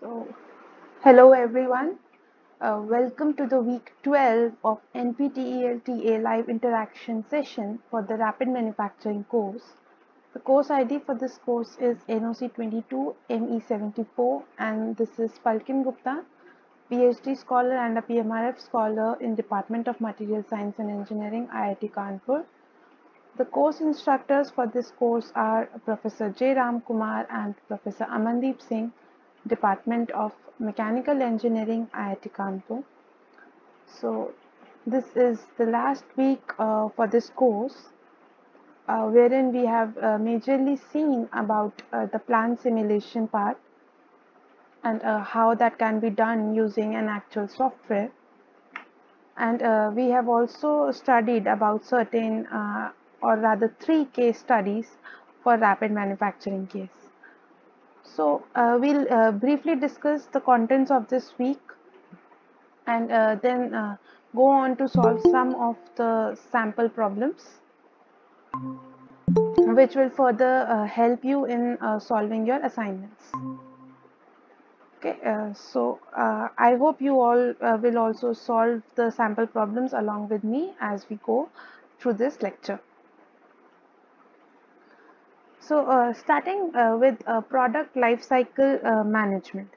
So, hello everyone. Uh, welcome to the week 12 of NPTEL TA live interaction session for the Rapid Manufacturing course. The course ID for this course is NOC22 ME74 and this is Pulkin Gupta, PhD scholar and a PMRF scholar in Department of Material Science and Engineering, IIT Kanpur. The course instructors for this course are Professor J. Ramkumar and Professor Amandeep Singh Department of Mechanical Engineering, IIT Kanpur. So, this is the last week uh, for this course, uh, wherein we have uh, majorly seen about uh, the plant simulation part and uh, how that can be done using an actual software. And uh, we have also studied about certain, or rather, three case studies for rapid manufacturing case. So uh, we'll uh, briefly discuss the contents of this week and uh, then uh, go on to solve some of the sample problems which will further uh, help you in uh, solving your assignments. Okay, so I hope you all will also solve the sample problems along with me as we go through this lecture. So uh, starting uh, with uh, product life cycle uh, management.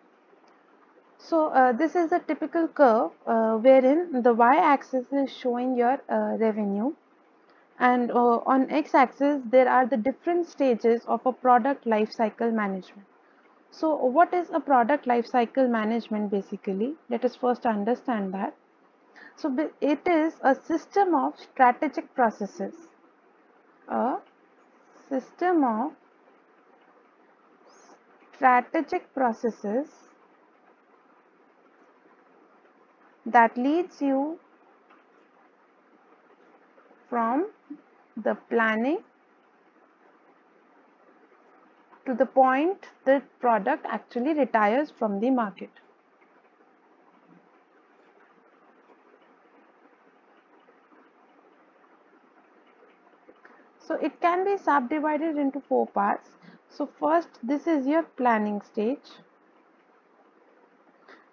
So uh, this is a typical curve uh, wherein the y-axis is showing your revenue and on x-axis there are the different stages of a product life cycle management. So what is a product life cycle management basically? Let us first understand that. So it is a system of strategic processes. System of strategic processes that leads you from the planning to the point the product actually retires from the market. So it can be subdivided into four parts. So first this is your planning stage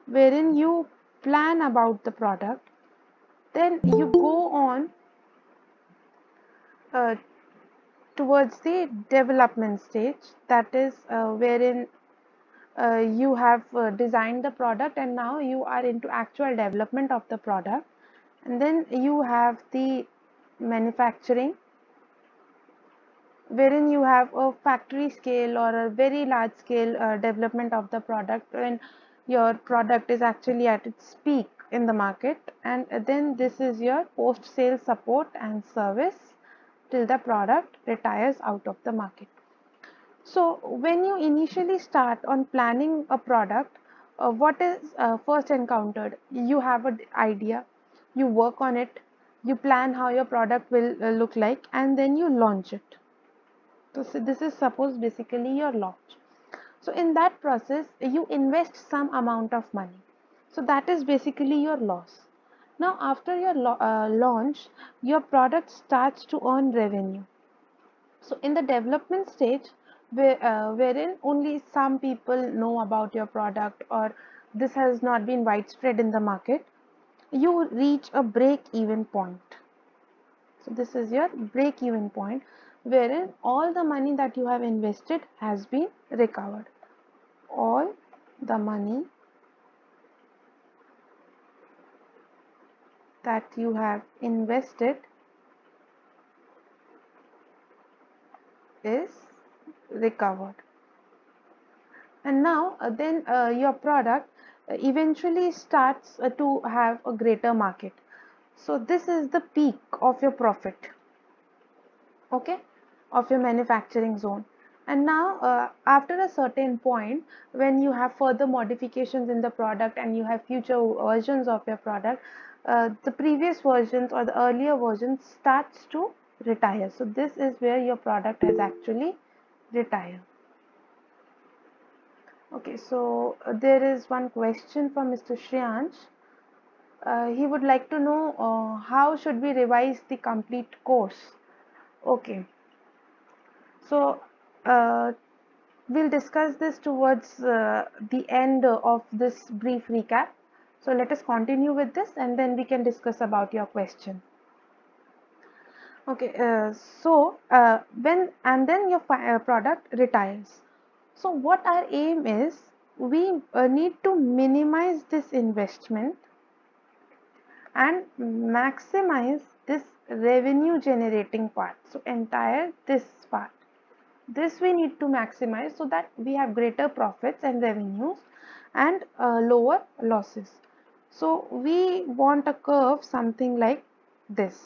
wherein you plan about the product. Then you go on uh, towards the development stage that is uh, wherein uh, you have uh, designed the product and now you are into actual development of the product and then you have the manufacturing wherein you have a factory scale or a very large scale uh, development of the product when your product is actually at its peak in the market and then this is your post sale support and service till the product retires out of the market. So when you initially start on planning a product, uh, what is uh, first encountered? You have an idea, you work on it, you plan how your product will uh, look like and then you launch it so this is suppose basically your launch so in that process you invest some amount of money. So that is basically your loss. Now after your uh, launch your product starts to earn revenue. So in the development stage where, uh, wherein only some people know about your product or this has not been widespread in the market you reach a break even point. So this is your break even point wherein all the money that you have invested has been recovered. All the money that you have invested is recovered. And now uh, then uh, your product uh, eventually starts uh, to have a greater market. So this is the peak of your profit. Okay of your manufacturing zone. And now uh, after a certain point when you have further modifications in the product and you have future versions of your product uh, the previous versions or the earlier versions starts to retire. So this is where your product has actually retired. Okay so uh, there is one question from mr shriyansh. Uh, he would like to know uh, how should we revise the complete course? Okay so uh, we'll discuss this towards uh, the end of this brief recap. So let us continue with this and then we can discuss about your question. Okay, uh, so uh, when and then your uh, product retires. So what our aim is, we uh, need to minimize this investment and maximize this revenue generating part. So entire this part this we need to maximize so that we have greater profits and revenues and uh, lower losses. So we want a curve something like this.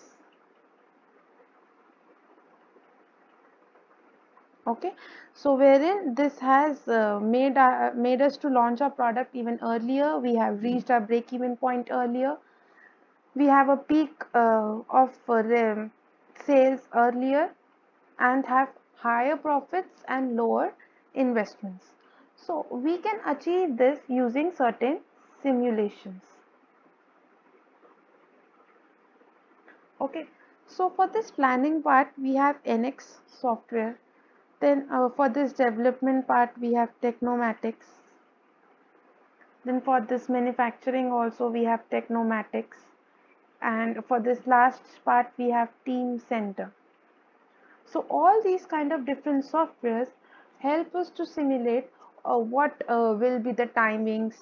Okay, so wherein this has uh, made made us to launch our product even earlier. We have reached our break-even point earlier. We have a peak uh, of uh, sales earlier and have higher profits and lower investments. So we can achieve this using certain simulations. Okay, so for this planning part we have NX software. Then uh, for this development part we have Tecnomatix. Then for this manufacturing also we have Tecnomatix. And for this last part we have Teamcenter. So all these kind of different softwares help us to simulate uh, what uh, will be the timings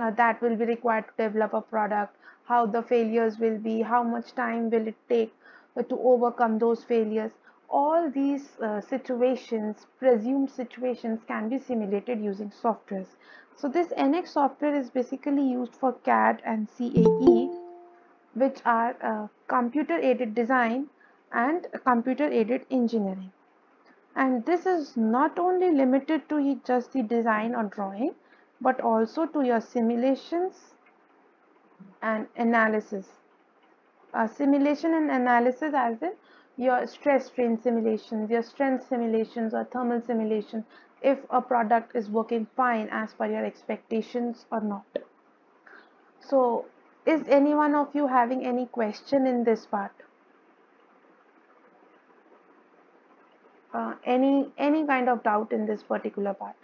uh, that will be required to develop a product, how the failures will be, how much time will it take uh, to overcome those failures. All these uh, situations, presumed situations can be simulated using softwares. So this NX software is basically used for CAD and CAE which are uh, computer aided design and computer aided engineering. And this is not only limited to just the design or drawing but also to your simulations and analysis. Uh, simulation and analysis as in your stress strain simulations your strength simulations or thermal simulation if a product is working fine as per your expectations or not. So is any one of you having any question in this part uh, any any kind of doubt in this particular part?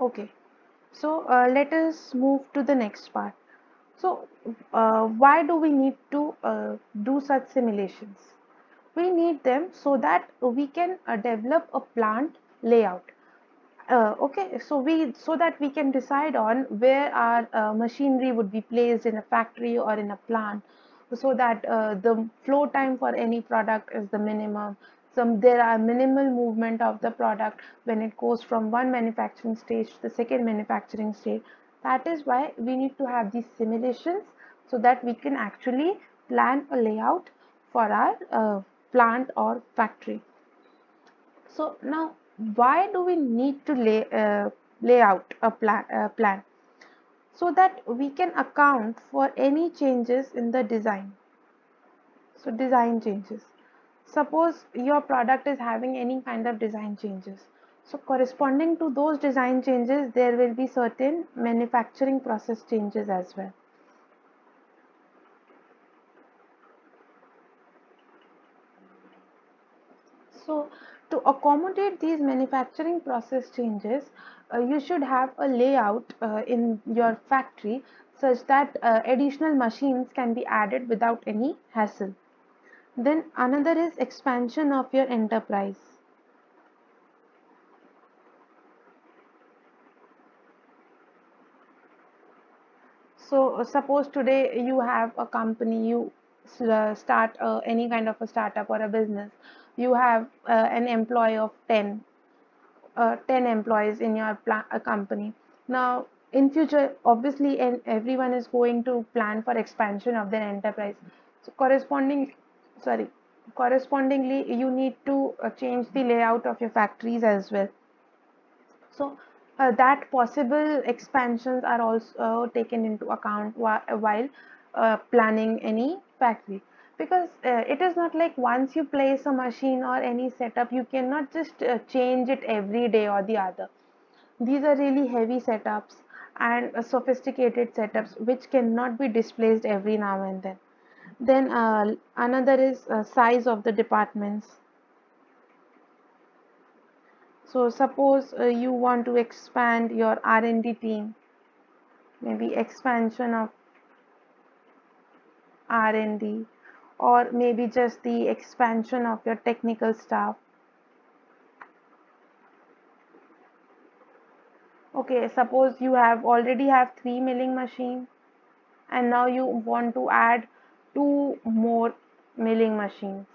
Okay. So uh, let us move to the next part. So uh, why do we need to uh, do such simulations? We need them so that we can uh, develop a plant layout uh, okay, so we so that we can decide on where our uh, machinery would be placed in a factory or in a plant, so that uh, the flow time for any product is the minimum. Some there are minimal movement of the product when it goes from one manufacturing stage to the second manufacturing stage. That is why we need to have these simulations so that we can actually plan a layout for our uh, plant or factory. So now why do we need to lay, uh, lay out a plan, uh, plan so that we can account for any changes in the design? So design changes. Suppose your product is having any kind of design changes. So corresponding to those design changes there will be certain manufacturing process changes as well. So to accommodate these manufacturing process changes, uh, you should have a layout uh, in your factory such that uh, additional machines can be added without any hassle. Then another is expansion of your enterprise. So uh, suppose today you have a company, you uh, start uh, any kind of a startup or a business you have uh, an employee of 10 uh, 10 employees in your uh, company. Now in future obviously and everyone is going to plan for expansion of their enterprise. So corresponding sorry correspondingly you need to uh, change the layout of your factories as well. So uh, that possible expansions are also taken into account while uh, planning any factory because uh, it is not like once you place a machine or any setup you cannot just uh, change it every day or the other. These are really heavy setups and uh, sophisticated setups which cannot be displaced every now and then. Then uh, another is uh, size of the departments. So suppose uh, you want to expand your r&d team maybe expansion of r&d or maybe just the expansion of your technical staff? Okay suppose you have already have three milling machine and now you want to add two more milling machines.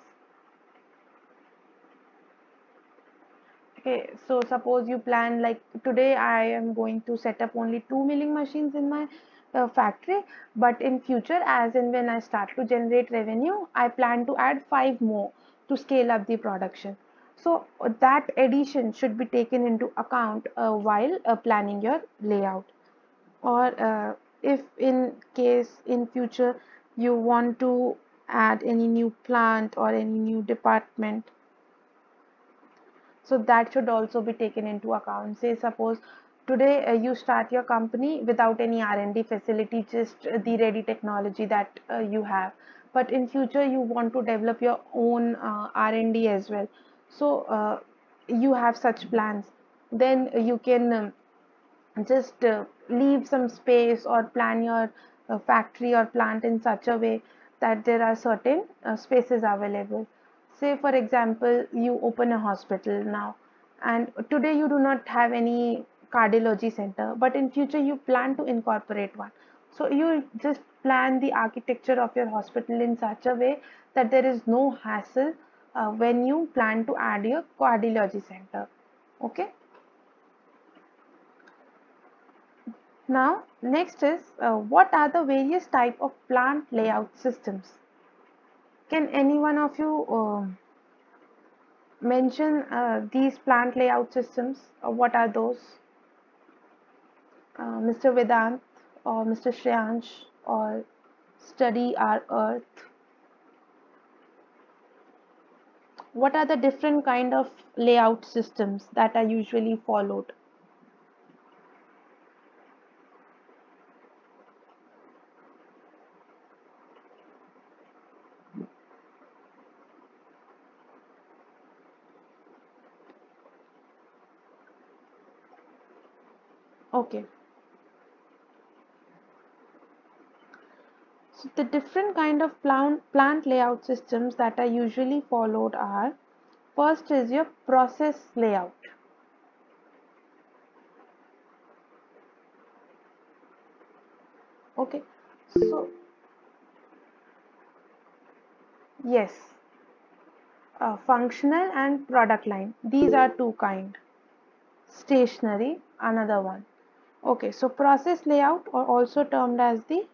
Okay so suppose you plan like today i am going to set up only two milling machines in my uh, factory. But in future as and when i start to generate revenue i plan to add five more to scale up the production. So that addition should be taken into account uh, while uh, planning your layout. Or uh, if in case in future you want to add any new plant or any new department so that should also be taken into account. Say suppose today uh, you start your company without any r&d facility just the ready technology that uh, you have. But in future you want to develop your own uh, r&d as well. So uh, you have such plans. Then you can um, just uh, leave some space or plan your uh, factory or plant in such a way that there are certain uh, spaces available. Say for example you open a hospital now and today you do not have any cardiology center but in future you plan to incorporate one. So you just plan the architecture of your hospital in such a way that there is no hassle uh, when you plan to add your cardiology center. Okay? Now next is uh, what are the various type of plant layout systems? Can any one of you uh, mention uh, these plant layout systems? Uh, what are those uh, mr vedant or mr shreyansh or Satyarth. What are the different kind of layout systems that are usually followed? Okay the different kind of plant layout systems that are usually followed are first is your process layout. Okay so yes uh, functional and product line. These are two kind. Stationary another one. Okay so process layout or also termed as the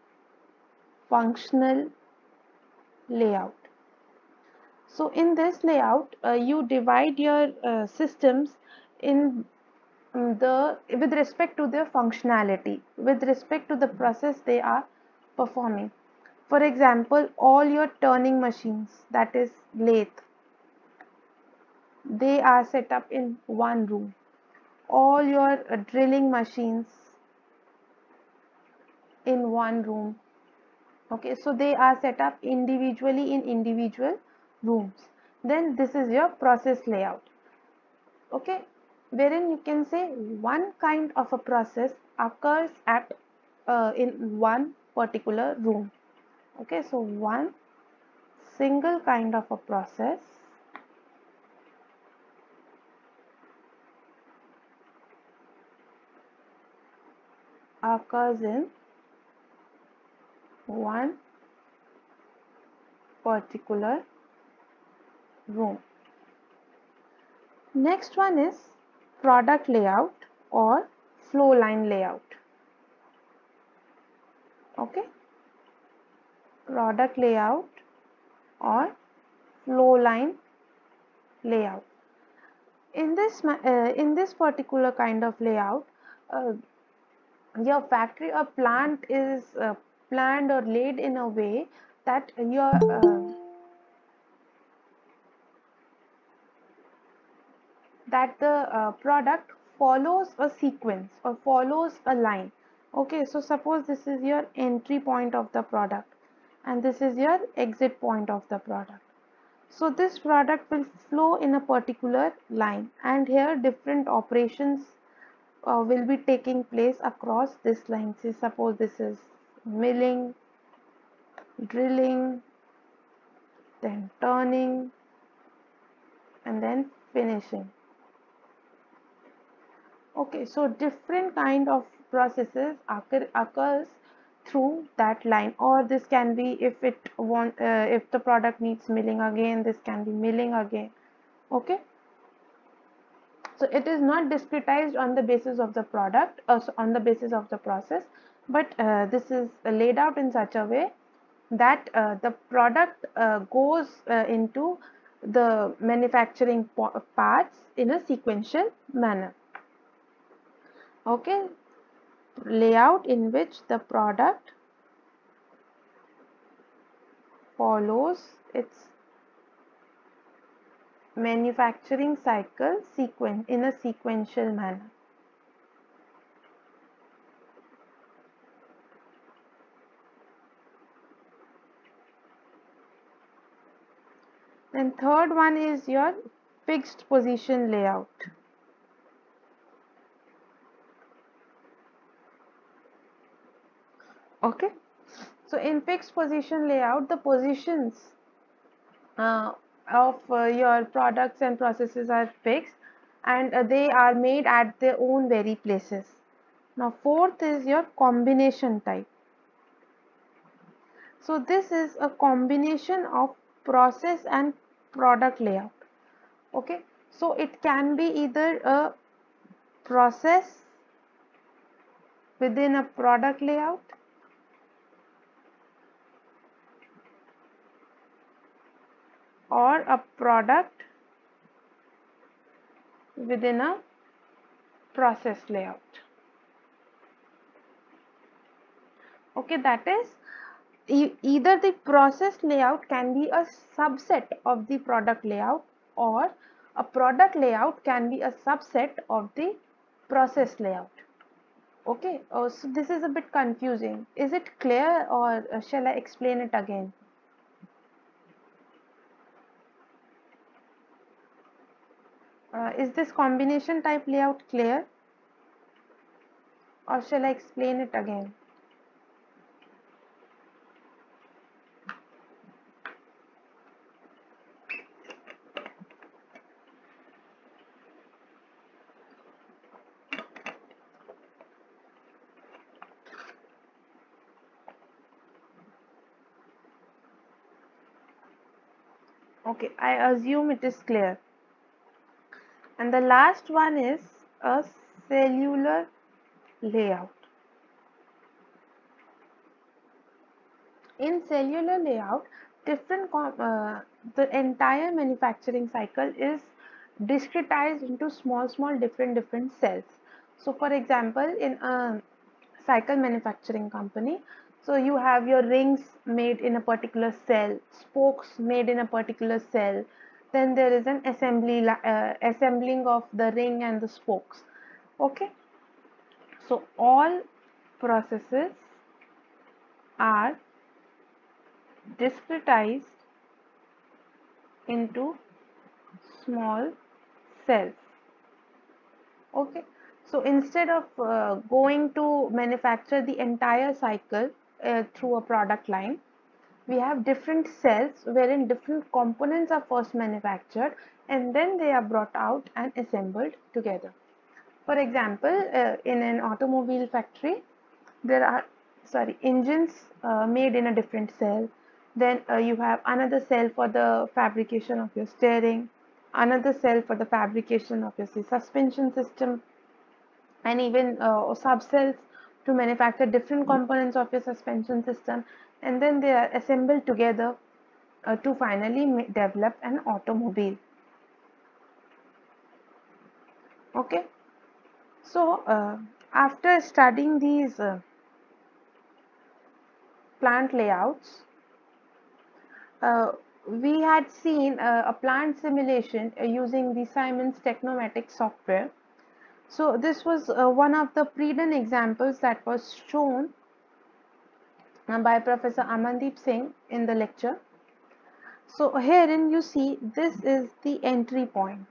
functional layout. So in this layout uh, you divide your uh, systems in um, the with respect to their functionality with respect to the process they are performing. For example all your turning machines that is lathe they are set up in one room. All your uh, drilling machines in one room okay so they are set up individually in individual rooms. Then this is your process layout. Okay wherein you can say one kind of a process occurs at uh, in one particular room. Okay so one single kind of a process occurs in one particular room. Next one is product layout or flow line layout. Okay, product layout or flow line layout. In this uh, in this particular kind of layout, uh, your factory or plant is uh, planned or laid in a way that your uh, that the uh, product follows a sequence or follows a line okay so suppose this is your entry point of the product and this is your exit point of the product. So this product will flow in a particular line and here different operations uh, will be taking place across this line. Say suppose this is milling, drilling, then turning and then finishing. Okay, so different kind of processes occur, occurs through that line or this can be if it want uh, if the product needs milling again this can be milling again. Okay? So it is not discretized on the basis of the product or uh, on the basis of the process but uh, this is laid out in such a way that uh, the product uh, goes uh, into the manufacturing parts in a sequential manner okay layout in which the product follows its manufacturing cycle sequence in a sequential manner. Then third one is your fixed position layout. okay? So in fixed position layout the positions uh, of uh, your products and processes are fixed and uh, they are made at their own very places. Now fourth is your combination type. So this is a combination of process and product layout. Okay? So it can be either a process within a product layout or a product within a process layout. Okay? That is e either the process layout can be a subset of the product layout or a product layout can be a subset of the process layout okay oh, so this is a bit confusing is it clear or uh, shall I explain it again Uh, is this combination type layout clear? Or shall I explain it again? Okay, I assume it is clear and the last one is a cellular layout. In cellular layout, different uh, the entire manufacturing cycle is discretized into small small different different cells. So for example, in a cycle manufacturing company, so you have your rings made in a particular cell, spokes made in a particular cell, then there is an assembly uh, assembling of the ring and the spokes. Okay? So all processes are discretized into small cells. Okay? So instead of uh, going to manufacture the entire cycle uh, through a product line we have different cells wherein different components are first manufactured and then they are brought out and assembled together. For example, uh, in an automobile factory, there are sorry engines uh, made in a different cell. Then uh, you have another cell for the fabrication of your steering, another cell for the fabrication of your suspension system, and even uh, subcells to manufacture different components of your suspension system and then they are assembled together uh, to finally develop an automobile. Okay? So uh, after studying these uh, plant layouts uh, we had seen uh, a plant simulation uh, using the Siemens Tecnomatix software so this was one of the pre-done examples that was shown uh, by Professor Amandeep Singh in the lecture. So herein you see this is the entry point.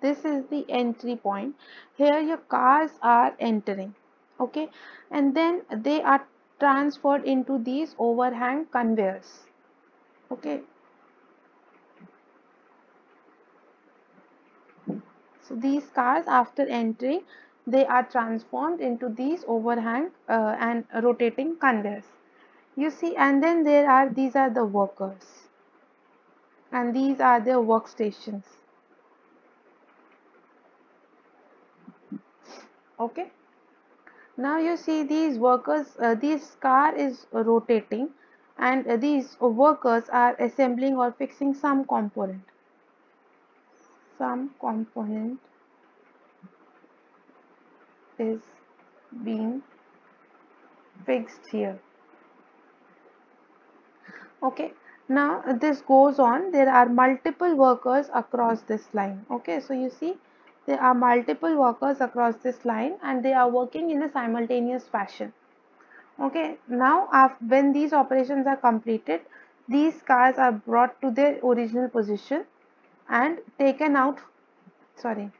This is the entry point. Here your cars are entering. Okay. And then they are transferred into these overhang conveyors. Okay. So these cars after entering they are transformed into these overhang uh, and rotating conveyors. You see and then there are these are the workers and these are their workstations. Okay. Now you see these workers, uh, this car is rotating and these workers are assembling or fixing some component. Some component is being fixed here. Okay now this goes on. There are multiple workers across this line. Okay so you see there are multiple workers across this line and they are working in a simultaneous fashion. Okay now when these operations are completed these cars are brought to their original position and taken out sorry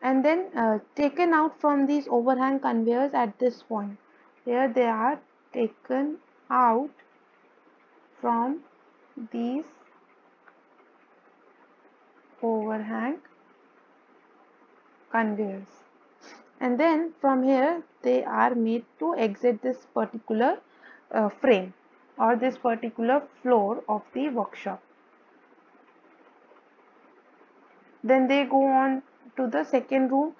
and then uh, taken out from these overhang conveyors at this point. Here they are taken out from these overhang conveyors. And then from here they are made to exit this particular uh, frame or this particular floor of the workshop then they go on to the second room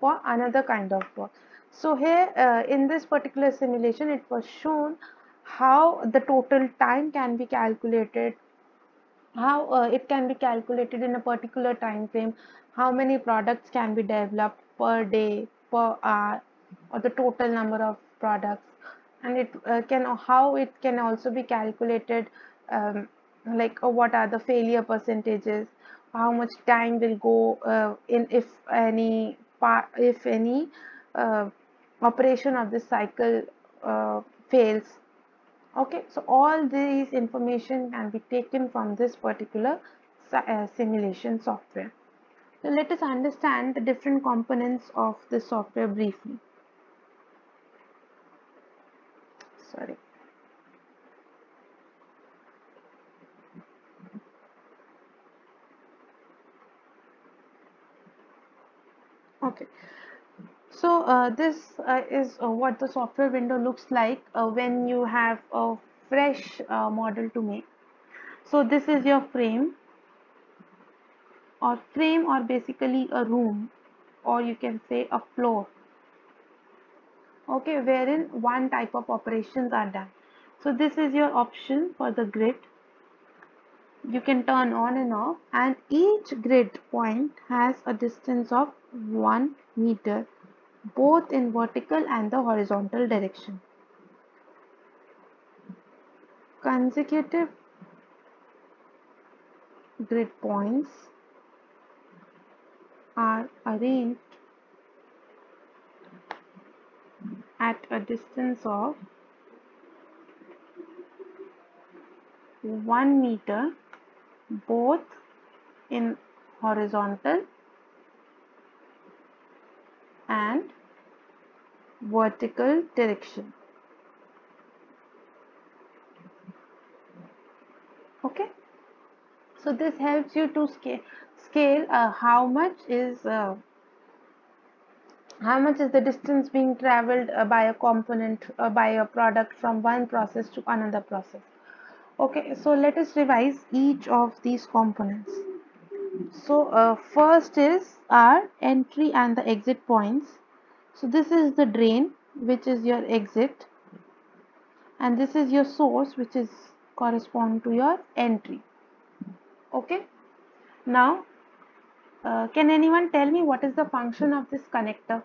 for another kind of work. So here uh, in this particular simulation it was shown how the total time can be calculated how uh, it can be calculated in a particular time frame how many products can be developed per day per hour or the total number of products and it uh, can how it can also be calculated um, like uh, what are the failure percentages how much time will go uh, in if any if any uh, operation of this cycle uh, fails. Okay so all these information can be taken from this particular uh, simulation software. So let us understand the different components of this software briefly. Sorry okay. So uh, this uh, is uh, what the software window looks like uh, when you have a fresh uh, model to make. So this is your frame. Or frame or basically a room. Or you can say a floor. Okay wherein one type of operations are done. So this is your option for the grid you can turn on and off and each grid point has a distance of 1 meter both in vertical and the horizontal direction. Consecutive grid points are arranged at a distance of 1 meter both in horizontal and vertical direction. Okay. So this helps you to scale, scale uh, how much is uh, how much is the distance being traveled uh, by a component uh, by a product from one process to another process okay so let us revise each of these components. So uh, first is our entry and the exit points. So this is the drain which is your exit. And this is your source which is correspond to your entry. Okay? Now uh, can anyone tell me what is the function of this connector?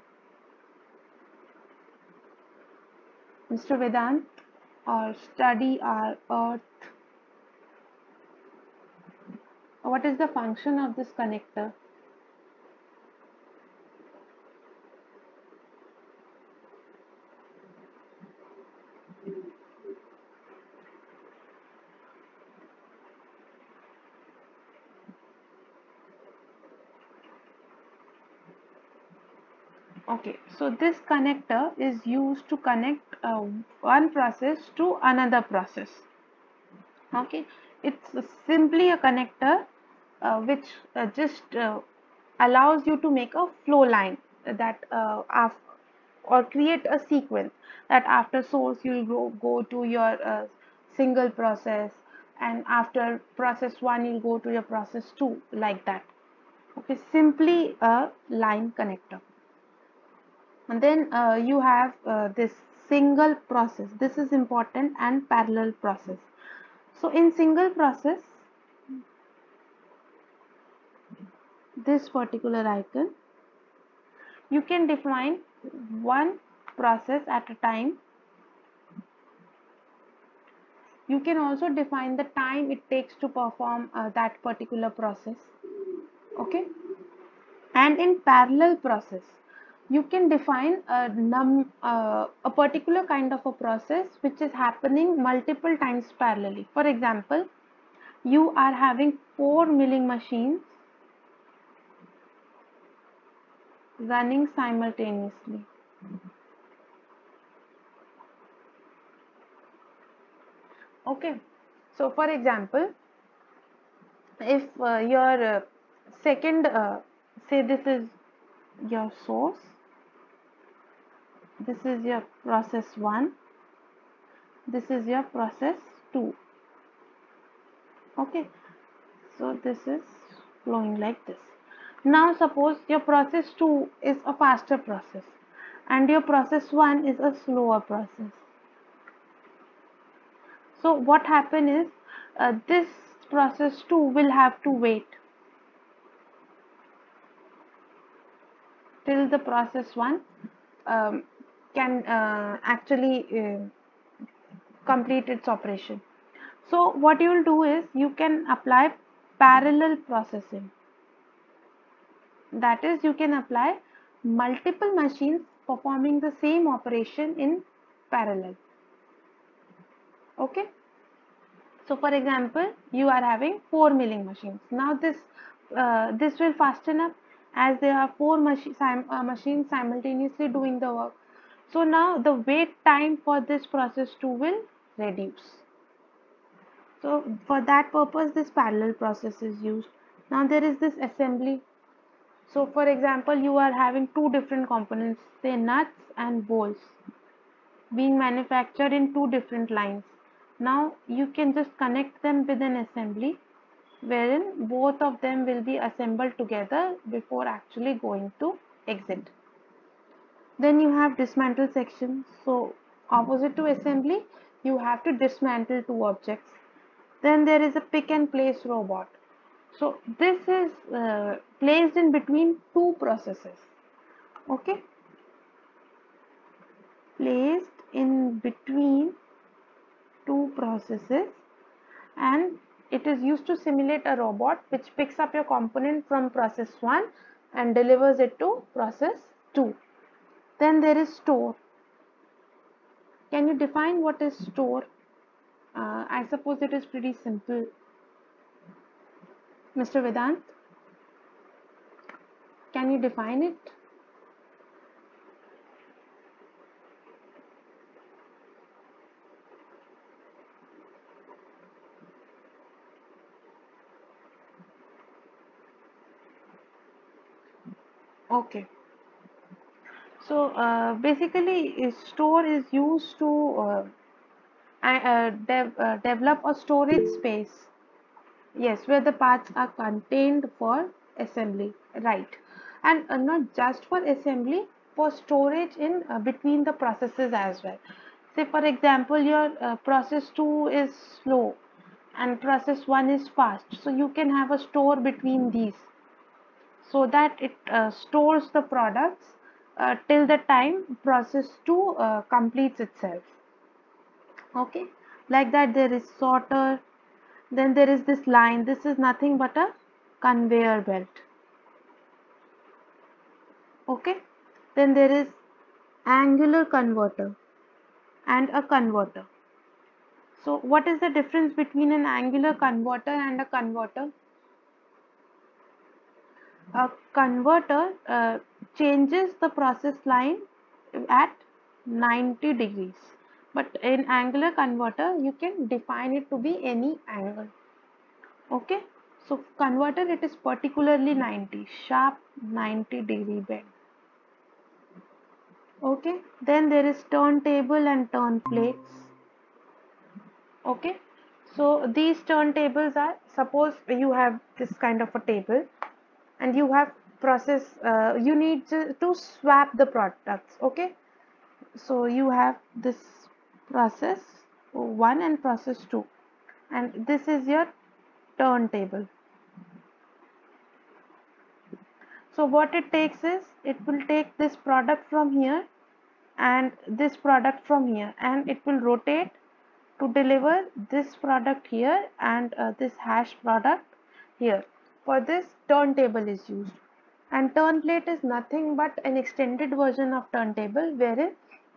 Mr. Vedant or study our earth. What is the function of this connector? Okay so this connector is used to connect uh, one process to another process. Okay? It's simply a connector uh, which uh, just uh, allows you to make a flow line that uh, or create a sequence that after source you'll go, go to your uh, single process and after process 1 you'll go to your process 2 like that. Okay? Simply a line connector. And then uh, you have uh, this single process. This is important and parallel process. So in single process this particular icon you can define one process at a time. You can also define the time it takes to perform uh, that particular process. Okay? And in parallel process you can define a, num, uh, a particular kind of a process which is happening multiple times parallelly. For example, you are having four milling machines running simultaneously. Okay, so for example, if uh, your uh, second, uh, say this is your source this is your process 1 this is your process 2 okay. So this is flowing like this. Now suppose your process 2 is a faster process and your process 1 is a slower process. So what happen is uh, this process 2 will have to wait till the process 1 um, can uh, actually uh, complete its operation. So what you will do is you can apply parallel processing. That is you can apply multiple machines performing the same operation in parallel. Okay. So for example, you are having four milling machines. Now this uh, this will fasten up as there are four machi sim uh, machines simultaneously doing the work. So now the wait time for this process 2 will reduce. So for that purpose this parallel process is used. Now there is this assembly. So for example you are having two different components say nuts and bolts being manufactured in two different lines. Now you can just connect them with an assembly wherein both of them will be assembled together before actually going to exit then you have dismantle section so opposite to assembly you have to dismantle two objects. Then there is a pick and place robot. So this is uh, placed in between two processes. Okay? Placed in between two processes and it is used to simulate a robot which picks up your component from process 1 and delivers it to process 2 then there is store. Can you define what is store? Uh, I suppose it is pretty simple. Mr. Vedant, can you define it? Okay. So uh, basically store is used to uh, uh, uh, develop a storage space. Yes, where the parts are contained for assembly, right? And uh, not just for assembly, for storage in uh, between the processes as well. Say for example, your process 2 is slow and process 1 is fast. So you can have a store between these so that it stores the products uh, till the time process 2 uh, completes itself. Okay? Like that there is sorter then there is this line. This is nothing but a conveyor belt. Okay? Then there is angular converter and a converter. So what is the difference between an angular converter and a converter? A converter uh, changes the process line at 90 degrees. But in angular converter you can define it to be any angle. Okay? So converter it is particularly 90 sharp 90 degree bend. Okay? Then there is turntable and turn plates. Okay? So these turntables are suppose you have this kind of a table and you have process uh, you need to, to swap the products okay? So you have this process 1 and process 2 and this is your turntable. So what it takes is it will take this product from here and this product from here. And it will rotate to deliver this product here and uh, this hash product here for this turntable is used. And turnplate is nothing but an extended version of turntable wherein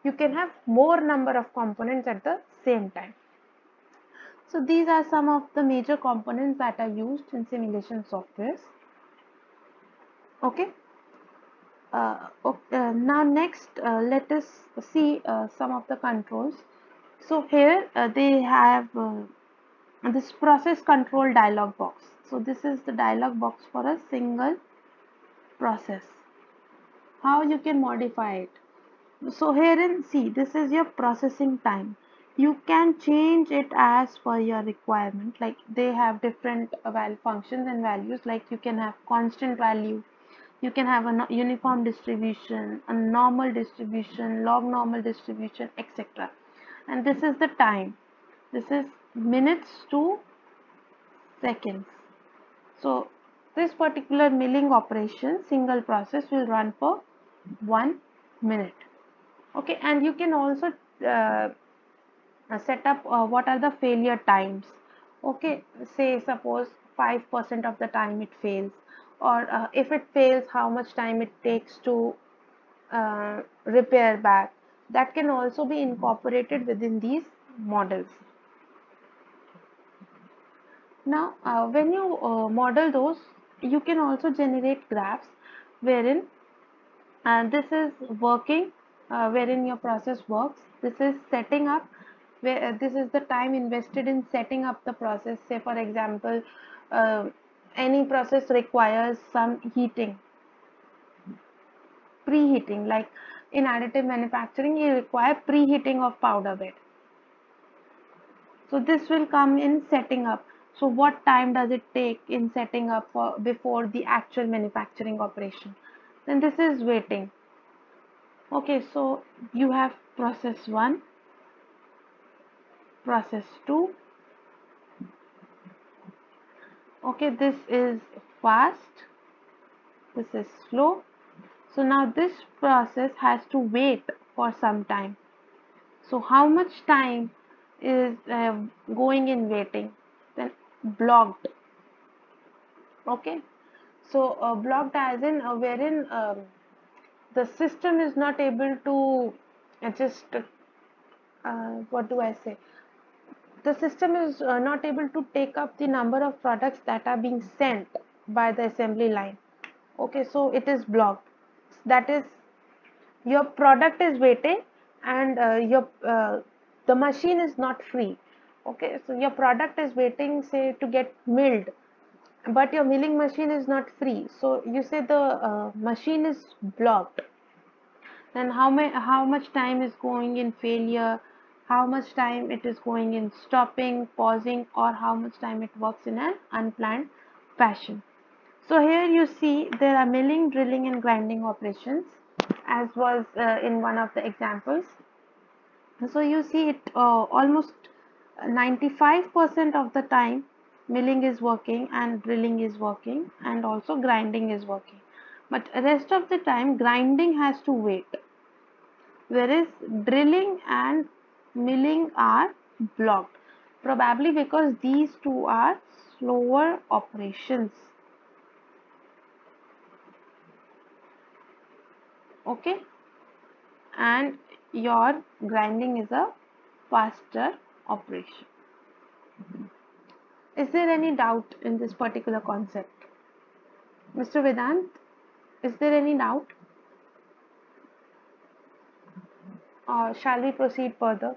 you can have more number of components at the same time. So these are some of the major components that are used in simulation softwares. Okay. Uh, okay, uh, now next uh, let us see uh, some of the controls. So here uh, they have this process control dialog box. So this is the dialog box for a single process. How you can modify it? So here in see this is your processing time. You can change it as per your requirement. Like they have different value functions and values. Like you can have constant value. You can have a uniform distribution a normal distribution log normal distribution etc and this is the time. This is minutes to seconds. So this particular milling operation single process will run for one minute. Okay and you can also uh, set up uh, what are the failure times. Okay say suppose 5% of the time it fails or uh, if it fails how much time it takes to uh, repair back. That can also be incorporated within these models. Now, uh, when you uh, model those, you can also generate graphs wherein and this is working, uh, wherein your process works. This is setting up, where uh, this is the time invested in setting up the process. Say, for example, uh, any process requires some heating, preheating, like in additive manufacturing you require preheating of powder bed so this will come in setting up so what time does it take in setting up for before the actual manufacturing operation? Then this is waiting. Okay so you have process 1 process 2 okay this is fast. This is slow. So now this process has to wait for some time. So how much time is uh, going in waiting blocked. Okay? So uh, blocked as in uh, wherein um, the system is not able to uh, just uh, what do I say? The system is uh, not able to take up the number of products that are being sent by the assembly line. Okay so it is blocked. That is your product is waiting and uh, your the machine is not free okay so your product is waiting say to get milled but your milling machine is not free. So you say the uh, machine is blocked. Then how, how much time is going in failure? How much time it is going in stopping pausing or how much time it works in an unplanned fashion? So here you see there are milling, drilling and grinding operations as was uh, in one of the examples. So you see it uh, almost 95% of the time milling is working and drilling is working and also grinding is working. But rest of the time grinding has to wait. Whereas drilling and milling are blocked. Probably because these two are slower operations okay and your grinding is a faster operation. Is there any doubt in this particular concept? Mr. Vedant, is there any doubt? Or shall we proceed further?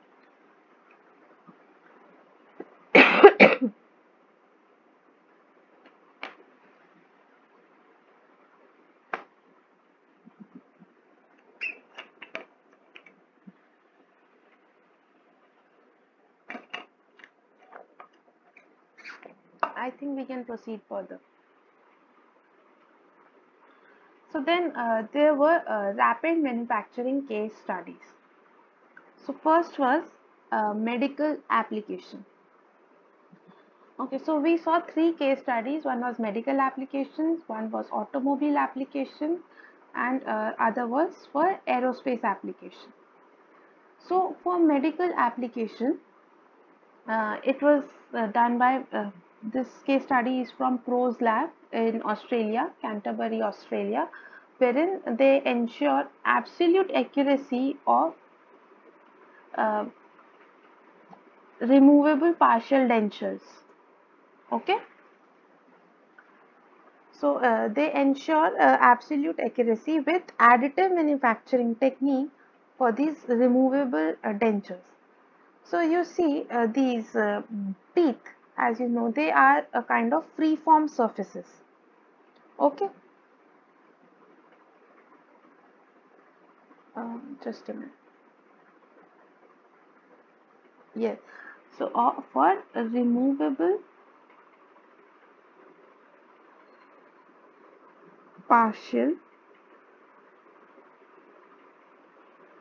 I think can proceed further. So then uh, there were uh, rapid manufacturing case studies. So first was uh, medical application. Okay, so we saw three case studies. One was medical applications, one was automobile application, and uh, other was for aerospace application. So for medical application, uh, it was uh, done by this case study is from Pros Lab in Australia, Canterbury, Australia, wherein they ensure absolute accuracy of uh, removable partial dentures. Okay. So uh, they ensure uh, absolute accuracy with additive manufacturing technique for these removable uh, dentures. So you see uh, these uh, teeth as you know they are a kind of free form surfaces. Okay? Um, just a minute. Yes. So uh, for removable partial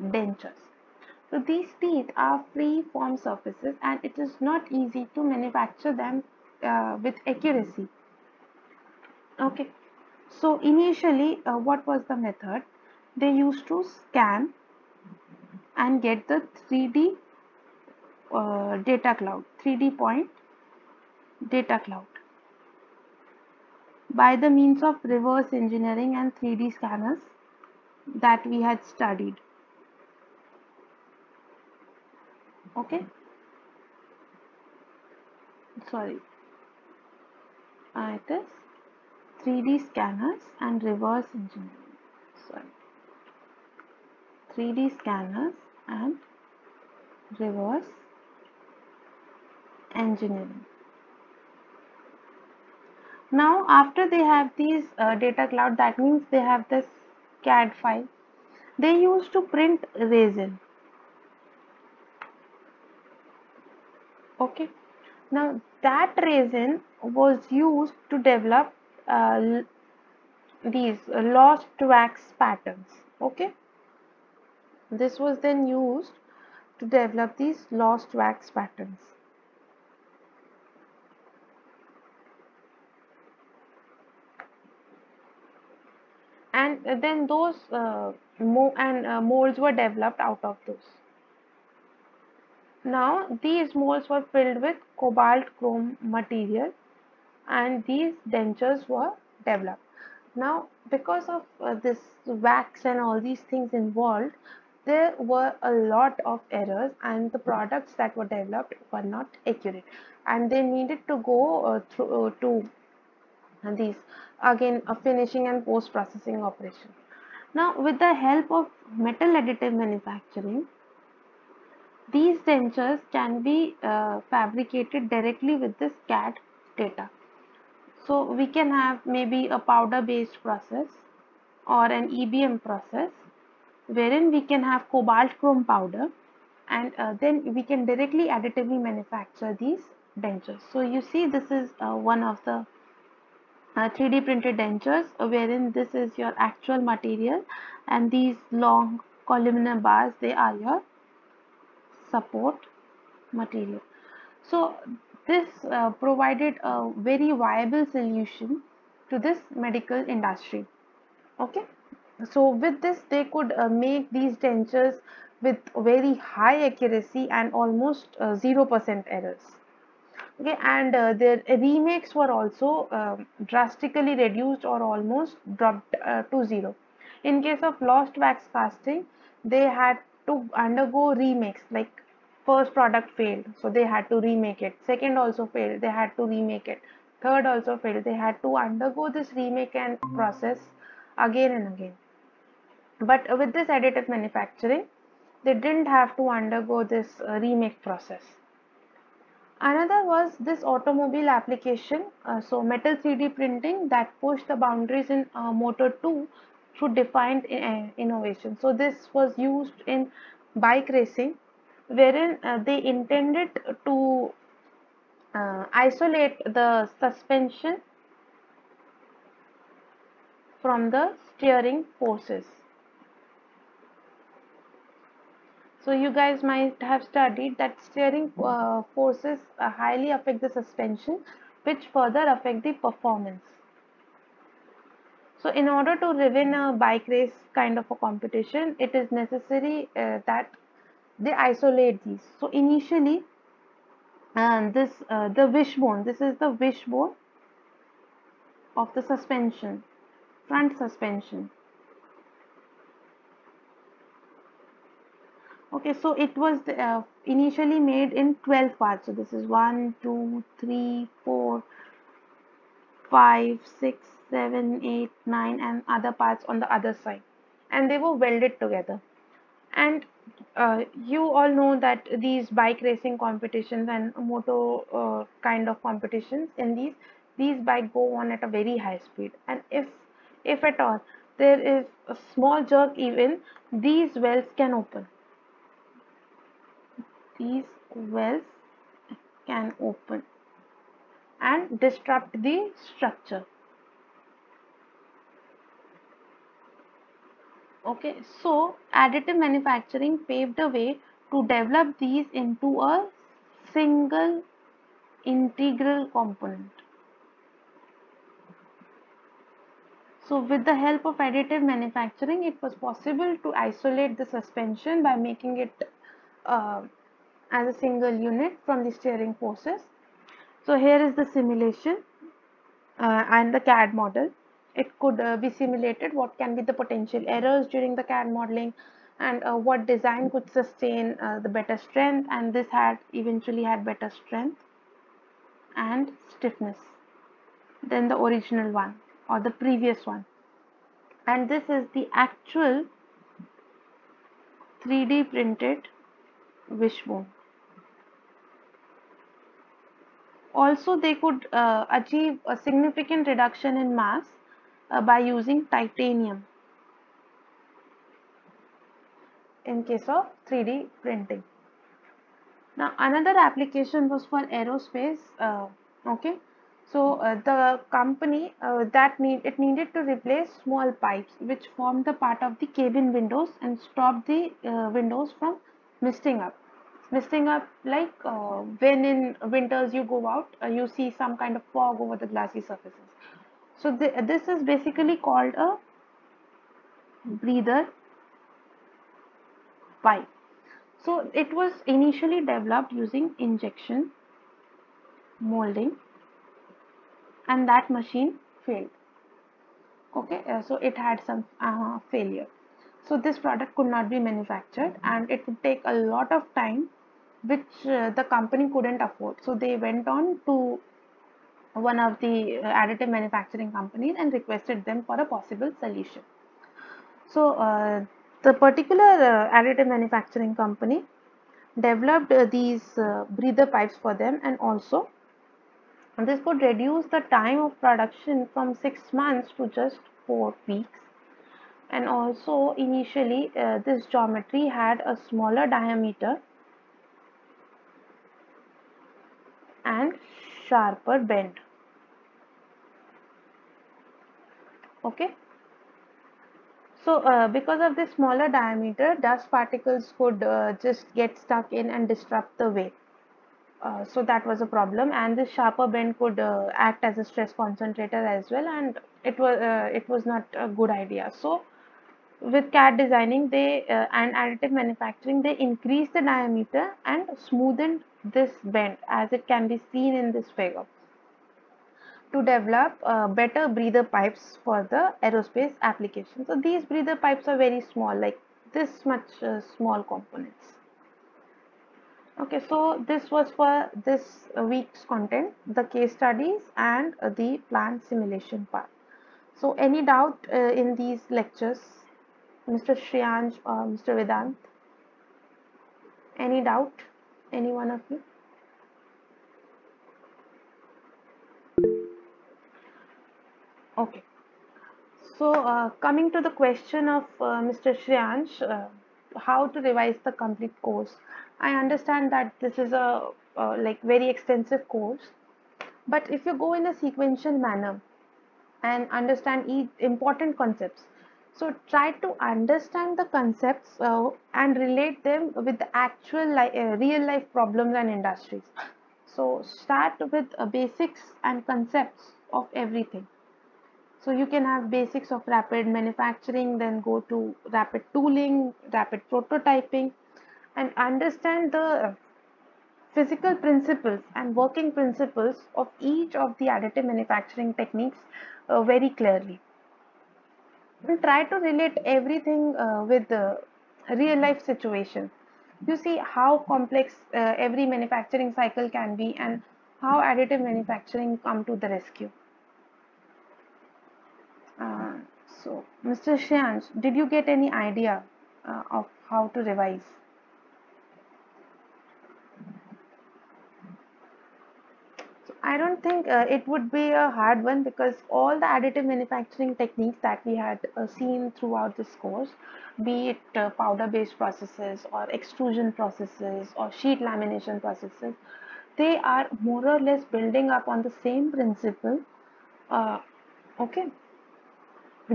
dentures so these teeth are free form surfaces and it is not easy to manufacture them uh, with accuracy. Okay, so initially uh, what was the method? They used to scan and get the 3D uh, data cloud, 3D point data cloud by the means of reverse engineering and 3D scanners that we had studied. Okay? Sorry. Uh, it is 3d scanners and reverse engineering. Sorry. 3d scanners and reverse engineering. Now after they have these uh, data cloud that means they have this CAD file. They used to print resin okay. Now that resin was used to develop uh, these lost wax patterns. Okay. This was then used to develop these lost wax patterns. And then those uh, mo and uh, molds were developed out of those now these molds were filled with cobalt chrome material and these dentures were developed. Now because of uh, this wax and all these things involved, there were a lot of errors and the products that were developed were not accurate and they needed to go uh, through uh, to these again a finishing and post processing operation. Now with the help of metal additive manufacturing, these dentures can be uh, fabricated directly with this CAD data. So we can have maybe a powder based process or an EBM process wherein we can have cobalt chrome powder and uh, then we can directly additively manufacture these dentures. So you see this is uh, one of the 3D uh, printed dentures wherein this is your actual material and these long columnar bars they are your support material. So this uh, provided a very viable solution to this medical industry. Okay. So with this they could uh, make these dentures with very high accuracy and almost 0% uh, errors. Okay, and uh, their remakes were also um, drastically reduced or almost dropped uh, to zero. In case of lost wax casting, they had to undergo remakes like first product failed so they had to remake it. Second also failed they had to remake it. Third also failed they had to undergo this remake and process again and again. But with this additive manufacturing they didn't have to undergo this uh, remake process. Another was this automobile application uh, so metal 3d printing that pushed the boundaries in uh, motor 2 through defined uh, innovation. So this was used in bike racing wherein uh, they intended to uh, isolate the suspension from the steering forces. So you guys might have studied that steering uh, forces uh, highly affect the suspension which further affect the performance. So in order to win a bike race kind of a competition, it is necessary uh, that they isolate these. So initially and this uh, the wishbone this is the wishbone of the suspension front suspension. Okay so it was uh, initially made in 12 parts. So this is 1 2 3 4 5 6 7 8 9 and other parts on the other side. And they were welded together. And uh, you all know that these bike racing competitions and moto uh, kind of competitions in these these bike go on at a very high speed. And if if at all there is a small jerk even these wells can open. These wells can open and disrupt the structure okay so additive manufacturing paved the way to develop these into a single integral component. So with the help of additive manufacturing it was possible to isolate the suspension by making it uh, as a single unit from the steering forces. So here is the simulation uh, and the CAD model it could uh, be simulated what can be the potential errors during the CAD modeling and uh, what design could sustain uh, the better strength and this had eventually had better strength and stiffness than the original one or the previous one. And this is the actual 3D printed wishbone. Also they could uh, achieve a significant reduction in mass uh, by using titanium in case of 3D printing. Now another application was for aerospace. Uh, okay, so uh, the company uh, that need it needed to replace small pipes which formed the part of the cabin windows and stop the uh, windows from misting up. Misting up like uh, when in winters you go out, uh, you see some kind of fog over the glassy surfaces. So this is basically called a breather pipe. So it was initially developed using injection molding and that machine failed. Okay, uh, so it had some uh, failure. So this product could not be manufactured and it would take a lot of time which uh, the company couldn't afford. So they went on to one of the uh, additive manufacturing companies and requested them for a possible solution. So uh, the particular uh, additive manufacturing company developed uh, these uh, breather pipes for them and also this could reduce the time of production from 6 months to just 4 weeks and also initially uh, this geometry had a smaller diameter and sharper bend okay. So uh, because of this smaller diameter dust particles could uh, just get stuck in and disrupt the way. Uh, so that was a problem. And this sharper bend could uh, act as a stress concentrator as well. And it was uh, it was not a good idea. So with CAD designing they uh, and additive manufacturing they increased the diameter and smoothened this bend as it can be seen in this figure to develop uh, better breather pipes for the aerospace application. So these breather pipes are very small like this much uh, small components. Okay, so this was for this week's content, the case studies and the plant simulation part. So any doubt uh, in these lectures, Mr. Shriyansh or Mr. Vedant? Any doubt? Any one of you? Okay. So uh, coming to the question of uh, Mr. Shriyansh, uh, how to revise the complete course. I understand that this is a uh, like very extensive course, but if you go in a sequential manner and understand each important concepts, so try to understand the concepts uh, and relate them with the actual li uh, real life problems and industries. So start with basics and concepts of everything so you can have basics of rapid manufacturing, then go to rapid tooling, rapid prototyping, and understand the physical principles and working principles of each of the additive manufacturing techniques uh, very clearly. And try to relate everything uh, with the real life situation. You see how complex uh, every manufacturing cycle can be and how additive manufacturing come to the rescue. Uh, so, Mr. Shriyansh, did you get any idea uh, of how to revise? I don't think uh, it would be a hard one because all the additive manufacturing techniques that we had uh, seen throughout this course, be it uh, powder-based processes or extrusion processes or sheet lamination processes, they are more or less building up on the same principle. Uh, okay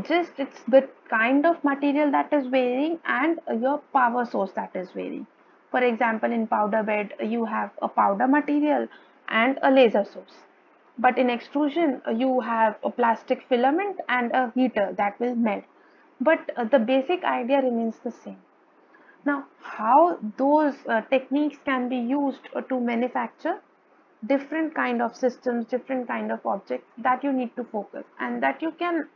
just it's the kind of material that is varying and your power source that is varying. For example in powder bed you have a powder material and a laser source. But in extrusion you have a plastic filament and a heater that will melt. But uh, the basic idea remains the same. Now how those uh, techniques can be used uh, to manufacture different kind of systems different kind of objects that you need to focus and that you can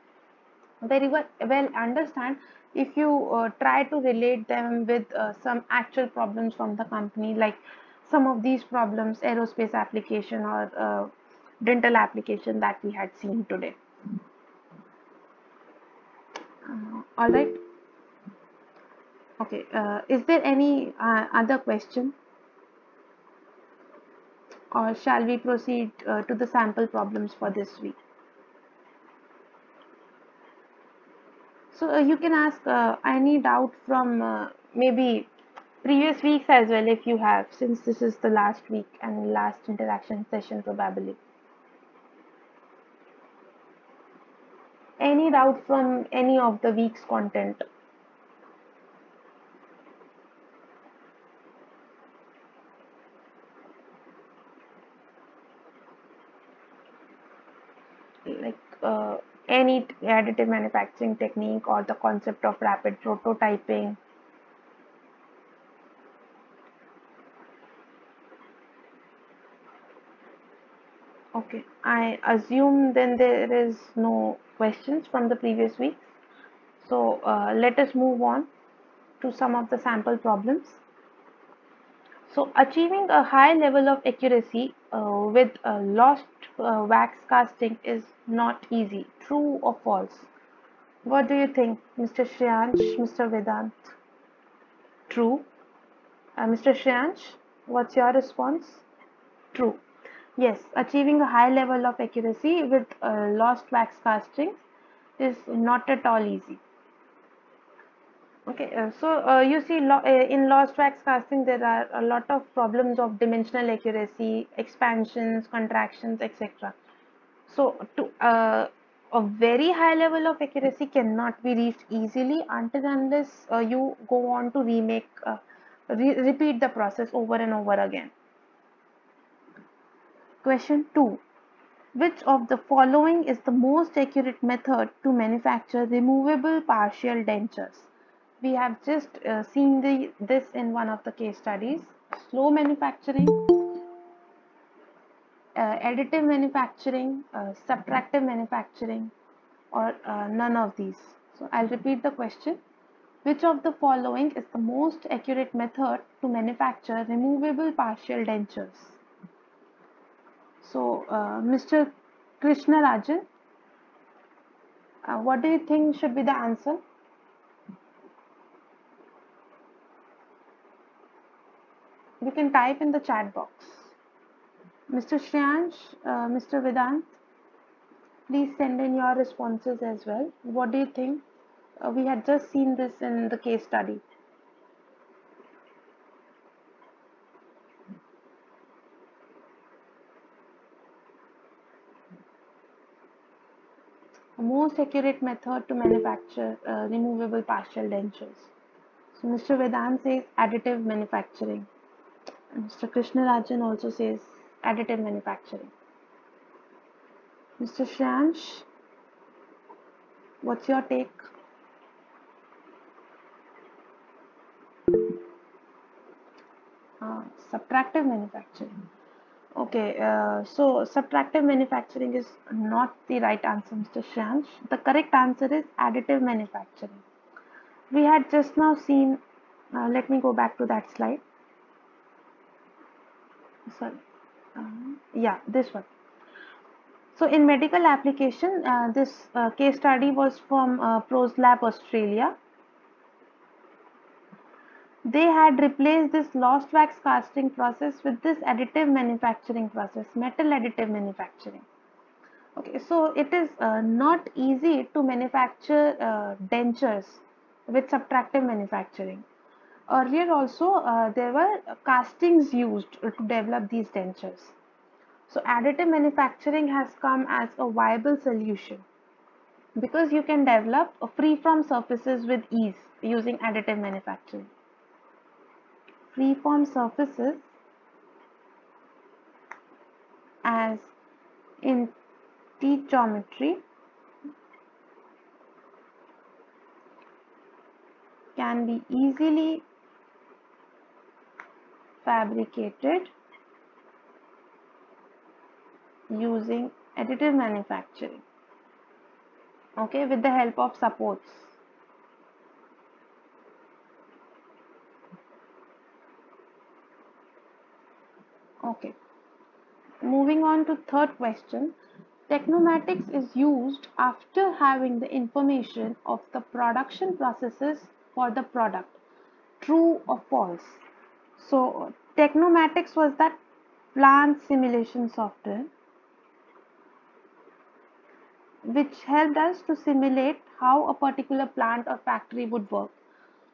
very well, understand if you uh, try to relate them with uh, some actual problems from the company like some of these problems aerospace application or uh, dental application that we had seen today. Uh, all right. Okay uh, is there any uh, other question? Or shall we proceed to the sample problems for this week So uh, you can ask uh, any doubt from uh, maybe previous weeks as well if you have since this is the last week and last interaction session probably. Any doubt from any of the week's content? Like uh, any additive manufacturing technique or the concept of rapid prototyping. Okay, I assume then there is no questions from the previous week. So uh, let us move on to some of the sample problems. So achieving a high level of accuracy uh, with lost uh, wax casting is not easy. True or false? What do you think, Mr. Shriyansh, Mr. Vedant? True. Uh, Mr. Shriyansh, what's your response? True. Yes, achieving a high level of accuracy with uh, lost wax casting is not at all easy. Okay, uh, so uh, you see lo uh, in lost wax casting there are a lot of problems of dimensional accuracy, expansions, contractions, etc. So to uh, a very high level of accuracy cannot be reached easily until unless uh, you go on to remake, uh, re repeat the process over and over again. Question 2. Which of the following is the most accurate method to manufacture removable partial dentures? We have just uh, seen the, this in one of the case studies slow manufacturing uh, additive manufacturing uh, subtractive manufacturing or uh, none of these so i'll repeat the question Which of the following is the most accurate method to manufacture removable partial dentures? So, uh, Mr. Krishna Rajan, uh, what do you think should be the answer? You can type in the chat box. Mr. Shriyansh, uh, Mr. Vedant, please send in your responses as well. What do you think? Uh, we had just seen this in the case study. A most accurate method to manufacture uh, removable partial dentures. So Mr. Vedant says additive manufacturing. Mr. Krishna Rajan also says additive manufacturing. Mr. Shriyansh, what's your take? Uh, subtractive manufacturing. Okay, uh, so subtractive manufacturing is not the right answer, Mr. Shriyansh. The correct answer is additive manufacturing. We had just now seen, uh, let me go back to that slide. Sorry, uh, yeah, this one. So in medical application, uh, this uh, case study was from uh, ProSlab Australia. They had replaced this lost wax casting process with this additive manufacturing process, metal additive manufacturing. Okay, so it is uh, not easy to manufacture uh, dentures with subtractive manufacturing. Earlier also uh, there were castings used to develop these dentures. So additive manufacturing has come as a viable solution because you can develop free from surfaces with ease using additive manufacturing. Free form surfaces as in teeth geometry can be easily fabricated using additive manufacturing okay with the help of supports. Okay. Moving on to third question. Tecnomatix is used after having the information of the production processes for the product. True or false so Tecnomatix was that plant simulation software which helped us to simulate how a particular plant or factory would work.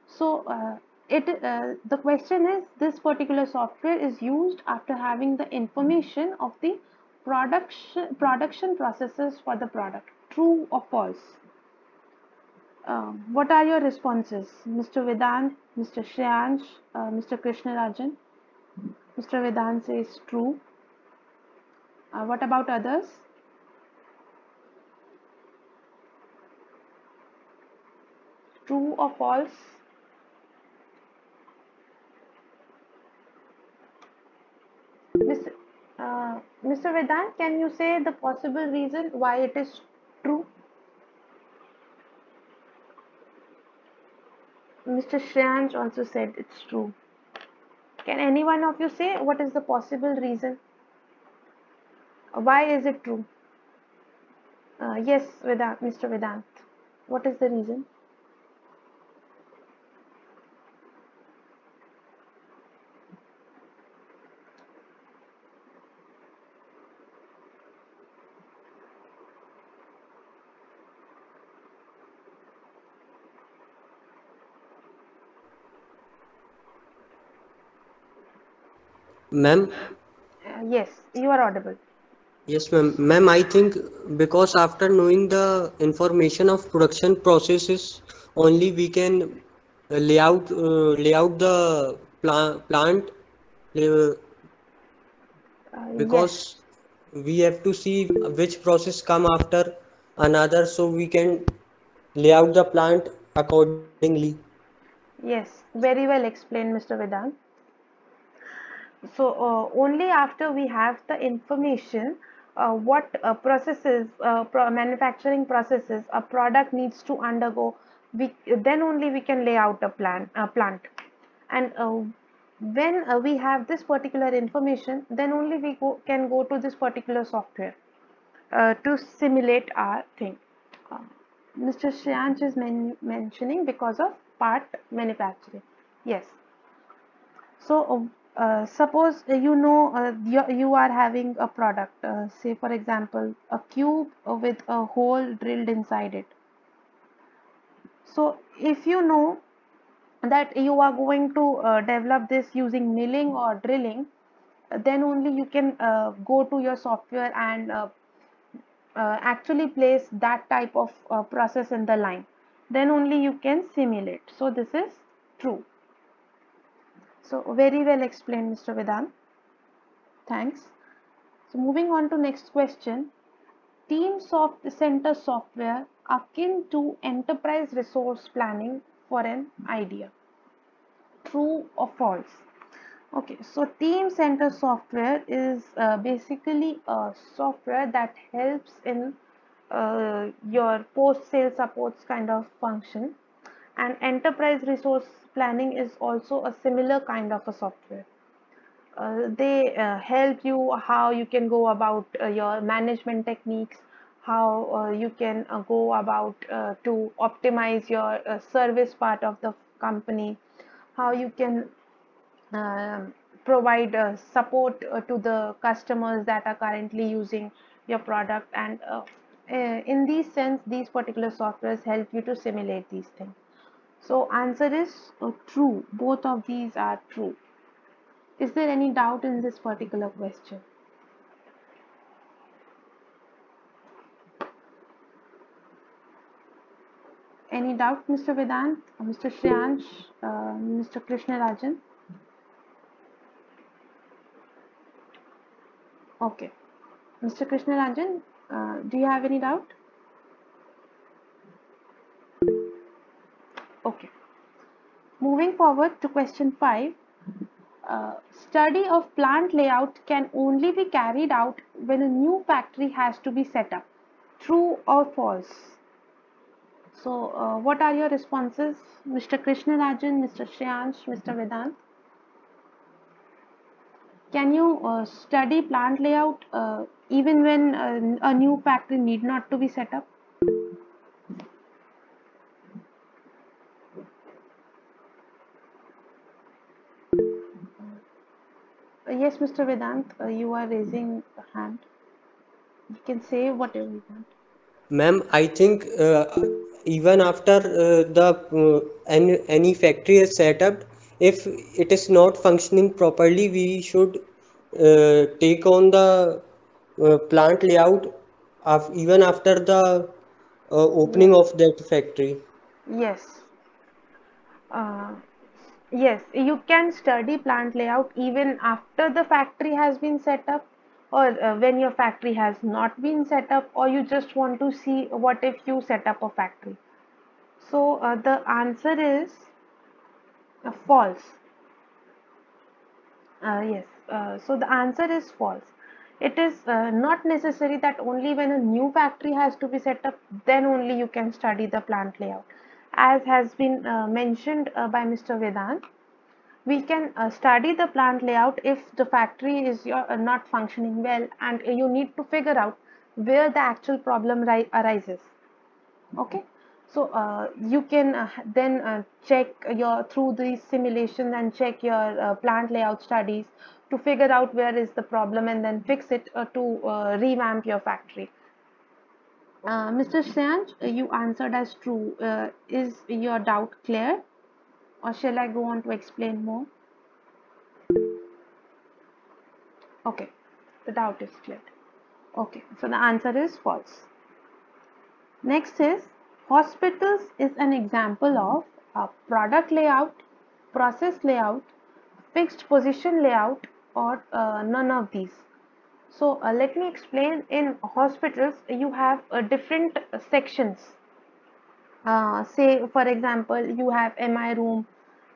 So uh, it uh, the question is this particular software is used after having the information of the production production processes for the product true or false uh, what are your responses mr vedant mr shriyansh uh, mr krishna rajan mr vedant says true uh, what about others true or false Mr. Uh, Mr. Vedant, can you say the possible reason why it is true? Mr. Shriyansh also said it's true. Can any one of you say what is the possible reason? Why is it true? Uh, yes, Vedant, Mr. Vedant. What is the reason? Ma'am, Uh, yes, you are audible. yes, ma'am. Ma'am, I think because after knowing the information of production processes, only we can uh, lay out uh, lay out the pla plant uh, Uh, because we have to see which process come after another, so we can lay out the plant accordingly. Yes, yes, very well explained, Mr. Vedant. So uh, only after we have the information uh, what uh, processes, pro manufacturing processes a product needs to undergo we then only we can lay out a plan a plant. And when uh, we have this particular information then only we go, can go to this particular software uh, to simulate our thing. Uh, mr shriyansh is men mentioning because of part manufacturing. Yes. So uh, suppose you know uh, you, are having a product uh, say for example a cube with a hole drilled inside it. So if you know that you are going to uh, develop this using milling or drilling then only you can uh, go to your software and uh, uh actually place that type of uh, process in the line. Then only you can simulate. So this is true so very well explained mr vedant thanks so moving on to next question team soft center software akin to enterprise resource planning for an idea. True or false? Okay, so Teamcenter software is uh, basically a software that helps in uh, your post-sale supports kind of function and enterprise resource planning is also a similar kind of a software. Uh, they uh, help you how you can go about uh, your management techniques how uh, you can uh, go about uh, to optimize your service part of the company how you can um, provide support to the customers that are currently using your product and in this sense these particular softwares help you to simulate these things so answer is true both of these are true is there any doubt in this particular question Any doubt, Mr. Vedant, Mr. Shriyansh, uh, Mr. Krishna Rajan? Okay. Mr. Krishna Rajan, uh, do you have any doubt? Okay. Moving forward to question 5. Uh, study of plant layout can only be carried out when a new factory has to be set up. True or false? So, uh, what are your responses, Mr. Krishna Rajan, Mr. Shriyansh, Mr. Vedant? Can you uh, study plant layout uh, even when uh, a new factory need not to be set up? Yes, Mr. Vedant, uh, you are raising a hand. You can say whatever you want. Ma'am, I think even after uh, the uh, any, any factory is set up if it is not functioning properly we should uh, take on the plant layout of even after the opening yes. of that factory yes uh, yes you can study plant layout even after the factory has been set up or uh, when your factory has not been set up or you just want to see what if you set up a factory. So uh, the answer is uh, false. Uh, yes uh, so the answer is false. It is uh, not necessary that only when a new factory has to be set up then only you can study the plant layout as has been mentioned by Mr. Vedant we can uh, study the plant layout if the factory is your, uh, not functioning well and you need to figure out where the actual problem arises okay so uh, you can uh, then uh, check your through these simulations and check your uh, plant layout studies to figure out where is the problem and then fix it to revamp your factory Uh, Mr. Shriyansh, uh, you answered as true. Uh, is your doubt clear? or shall I go on to explain more? Okay, the doubt is clear. Okay, so the answer is false. Next is hospitals is an example of a product layout, process layout, fixed position layout or uh, none of these. So uh, let me explain. In hospitals you have uh, different sections. Uh, say for example you have mi room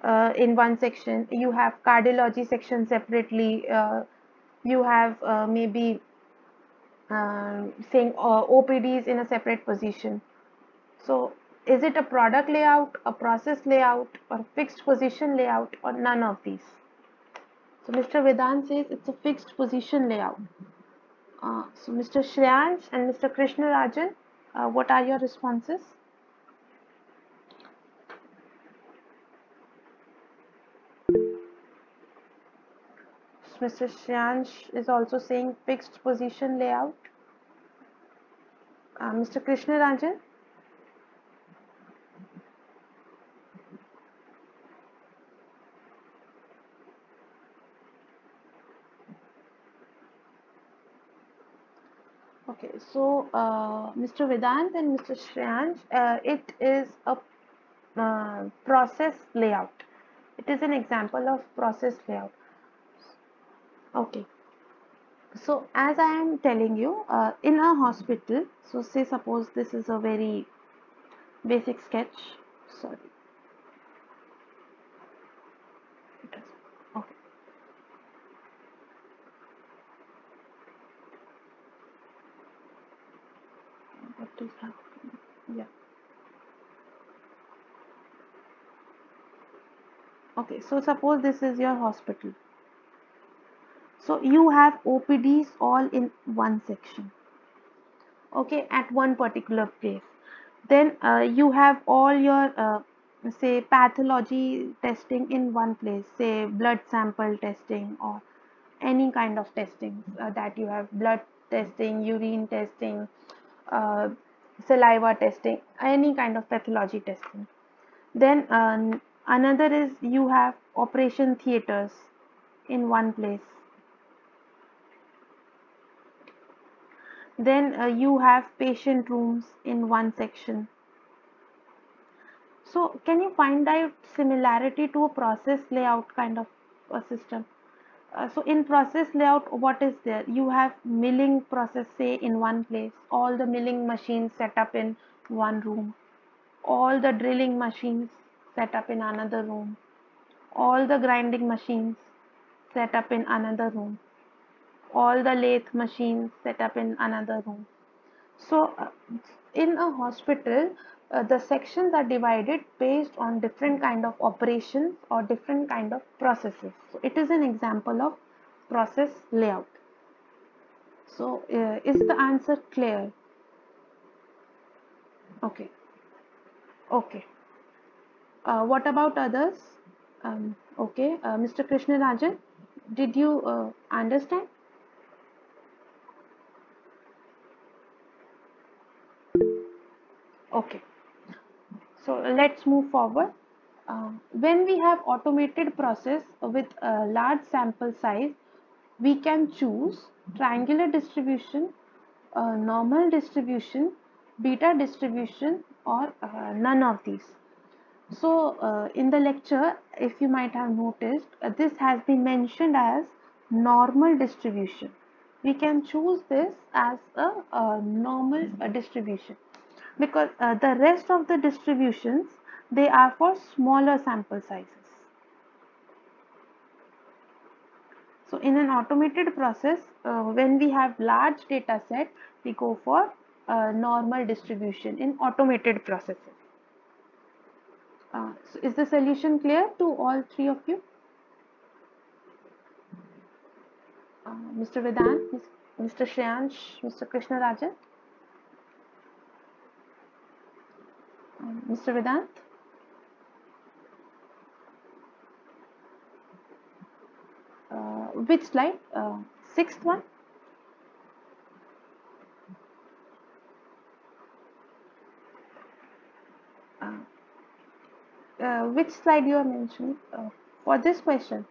uh, in one section. You have cardiology section separately. Uh, you have uh, maybe uh, saying opds in a separate position. So is it a product layout, a process layout, or fixed position layout, or none of these? So Mr. Vedant says it's a fixed position layout. Uh, so Mr. Shriyansh and Mr. Krishna Rajan, uh, what are your responses? Mr. Shriyansh is also saying fixed position layout. Uh, Mr. Krishna Okay, so uh, Mr. Vedant and Mr. Shriyansh, uh, it is a uh, process layout. It is an example of process layout. Okay, so as I am telling you, uh, in a hospital, so say suppose this is a very basic sketch, sorry. Okay. What is happening? Yeah. Okay, so suppose this is your hospital. So you have OPDs all in one section. Okay, at one particular place. Then uh, you have all your uh, say pathology testing in one place, say blood sample testing or any kind of testing uh, that you have blood testing, urine testing, uh, saliva testing, any kind of pathology testing. Then uh, another is you have operation theaters in one place. Then uh, you have patient rooms in one section. So can you find out similarity to a process layout kind of a system? Uh, so in process layout what is there you have milling process say in one place all the milling machines set up in one room all the drilling machines set up in another room. All the grinding machines set up in another room. All the lathe machines set up in another room. So uh, in a hospital uh, the sections are divided based on different kind of operations or different kind of processes. So it is an example of process layout. So uh, is the answer clear? Okay. Okay uh, what about others um, okay uh, mr krishna rajan did you uh, understand okay so let's move forward. Uh, when we have automated process with a large sample size, we can choose triangular distribution, uh, normal distribution, beta distribution or uh, none of these. So uh, in the lecture, if you might have noticed, uh, this has been mentioned as normal distribution. We can choose this as a, a normal distribution because uh, the rest of the distributions they are for smaller sample sizes. So in an automated process uh, when we have large data set we go for uh, normal distribution in automated processes. Uh, so is the solution clear to all three of you? Uh, Mr. Vedant, Mr. Shriyansh, Mr. Krishna Rajan? Mr. Vedant? Uh, which slide? Sixth one? Which slide you are mentioning? Uh, for this question?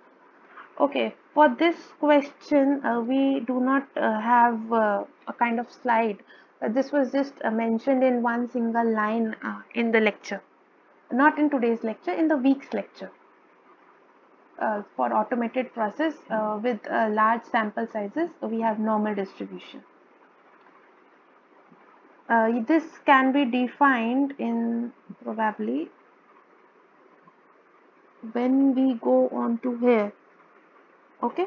Okay, for this question, uh, we do not have a kind of slide. Uh, this was just uh, mentioned in one single line uh, in the lecture. Not in today's lecture in the week's lecture. Uh, for automated process uh, with uh, large sample sizes we have normal distribution. This can be defined in probably when we go on to here okay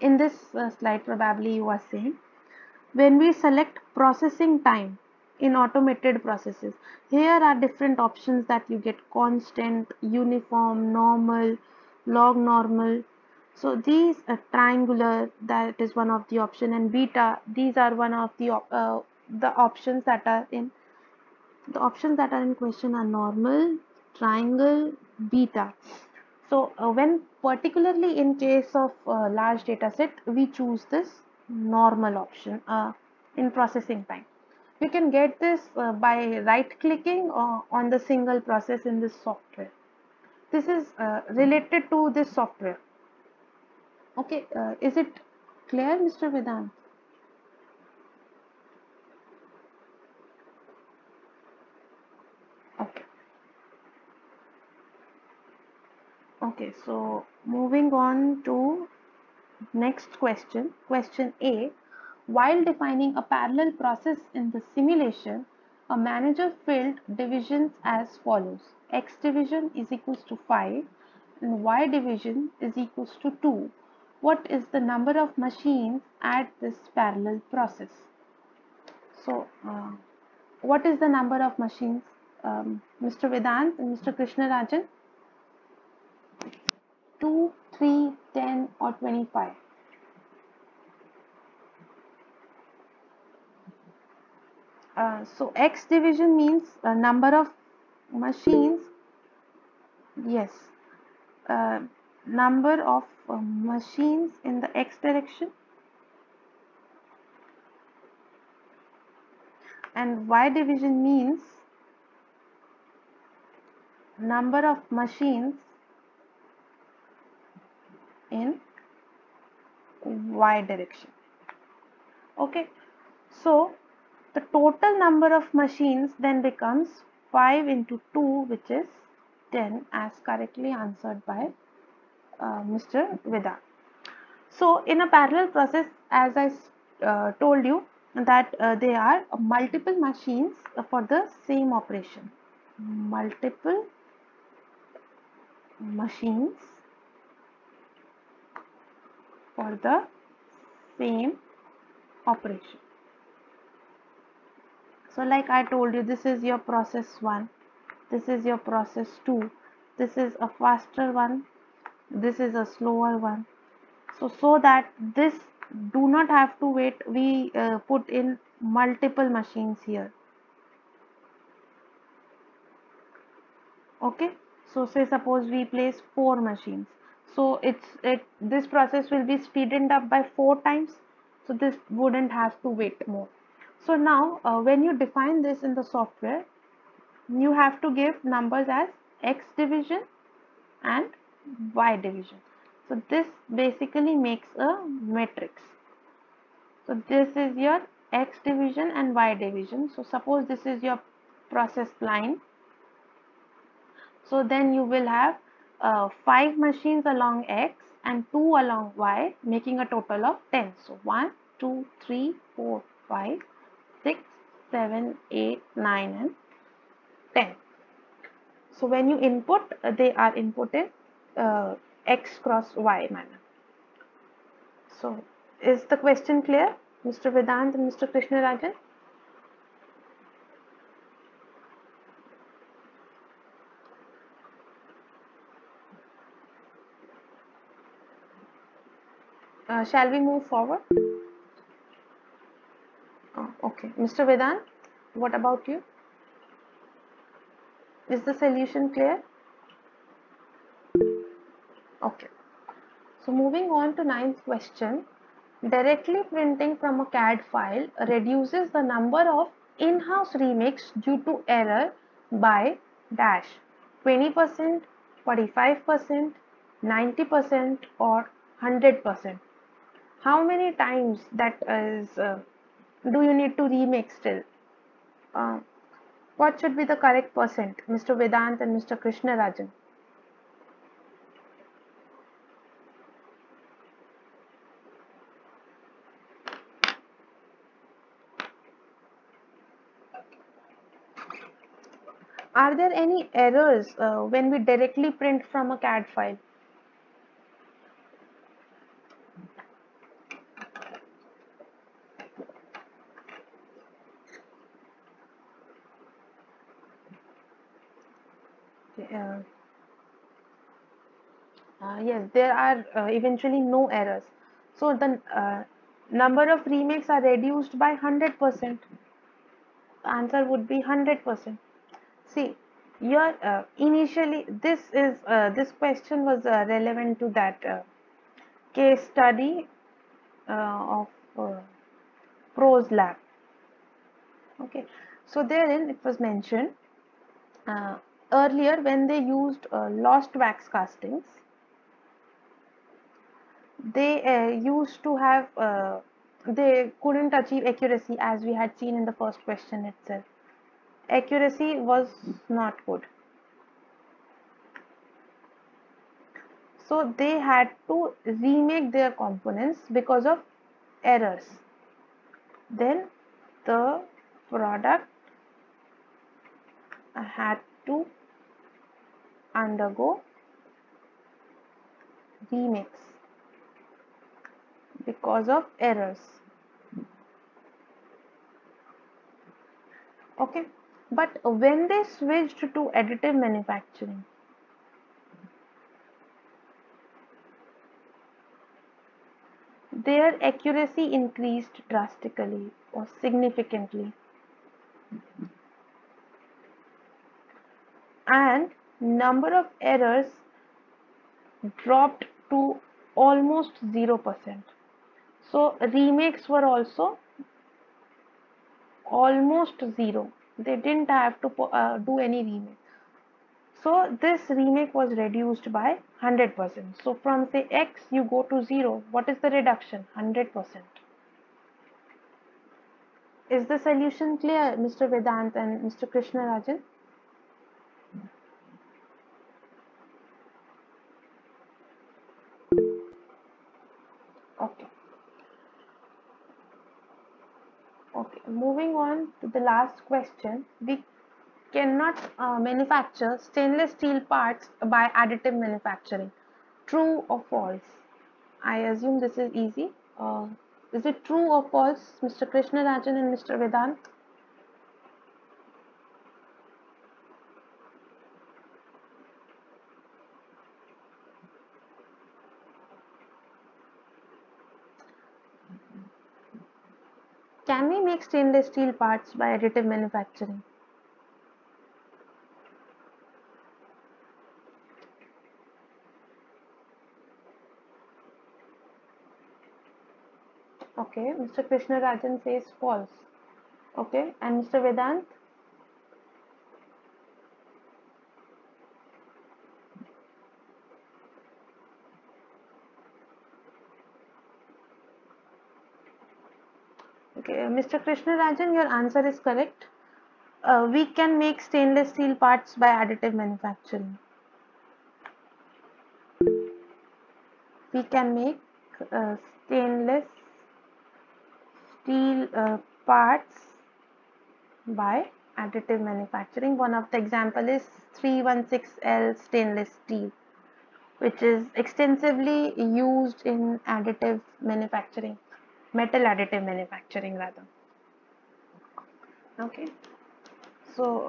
in this slide probably you are saying when we select processing time in automated processes. Here are different options that you get constant, uniform, normal, log normal. So these are triangular that is one of the option and beta these are one of the uh, the options that are in the options that are in question are normal, triangle, beta. So uh, when particularly in case of uh, large data set, we choose this normal option uh, in processing time. you can get this uh, by right clicking on the single process in this software. This is uh, related to this software. Okay, uh, is it clear Mr. Vedant? Okay so moving on to next question question a while defining a parallel process in the simulation a manager filled divisions as follows x division is equals to 5 and y division is equals to 2 what is the number of machines at this parallel process so uh, what is the number of machines um, Mr. Vedant and Mr. Krishna Rajan 2, 3, 10 or 25. Uh, so x division means a number of machines. Yes. Uh, number of uh, machines in the x direction. And y division means number of machines in y direction okay so the total number of machines then becomes 5 into 2 which is 10 as correctly answered by uh, Mr. Vida. So in a parallel process as I uh, told you that uh, they are multiple machines for the same operation multiple machines for the same operation. So like I told you this is your process 1, this is your process 2, this is a faster one, this is a slower one. So so that this do not have to wait we uh, put in multiple machines here. Okay so say suppose we place 4 machines so it's it this process will be speeded up by four times. So this wouldn't have to wait more. So now uh, when you define this in the software you have to give numbers as x division and y division. So this basically makes a matrix. So this is your x division and y division. So suppose this is your process line. So then you will have uh, 5 machines along x and 2 along y making a total of 10. So 1, 2, 3, 4, 5, 6, 7, 8, 9 and 10. So when you input uh, they are inputted uh, x cross y manner. So is the question clear Mr. Vedant and Mr. Krishna Shall we move forward? Oh, okay. Mr. Vedant, what about you? Is the solution clear? Okay. So moving on to ninth question. Directly printing from a CAD file reduces the number of in-house remakes due to error by dash 20%, 45%, 90% or 100% how many times that is uh, do you need to remake still uh, what should be the correct percent mr vedant and mr krishna rajan are there any errors uh, when we directly print from a CAD file? uh, uh, yes, there are uh, eventually no errors. So the uh, number of remakes are reduced by 100%. The answer would be 100%. See, your uh, initially this is uh, this question was uh, relevant to that uh, case study of prose lab okay so therein it was mentioned earlier when they used lost wax castings they uh, used to have uh, they couldn't achieve accuracy as we had seen in the first question itself. Accuracy was not good. So they had to remake their components because of errors. Then the product had to undergo remix because of errors. Okay but when they switched to additive manufacturing their accuracy increased drastically or significantly. And number of errors dropped to almost 0% so remakes were also almost zero. They didn't have to uh, do any remake. So this remake was reduced by 100%. So from say x you go to 0. What is the reduction? 100%. Is the solution clear Mr. Vedant and Mr. Krishna Rajan? Okay. Okay, moving on to the last question. We cannot uh, manufacture stainless steel parts by additive manufacturing. True or false? I assume this is easy. Uh, is it true or false, Mr. Krishna Rajan and Mr. Vedant? Can we make stainless steel parts by additive manufacturing? Okay, Mr. Krishna Rajan says false. Okay, and Mr. Vedant? Okay, Mr. Krishna Rajan, your answer is correct. Uh, we can make stainless steel parts by additive manufacturing. We can make uh, stainless steel uh, parts by additive manufacturing. One of the example is 316L stainless steel which is extensively used in additive manufacturing metal additive manufacturing rather. Okay. So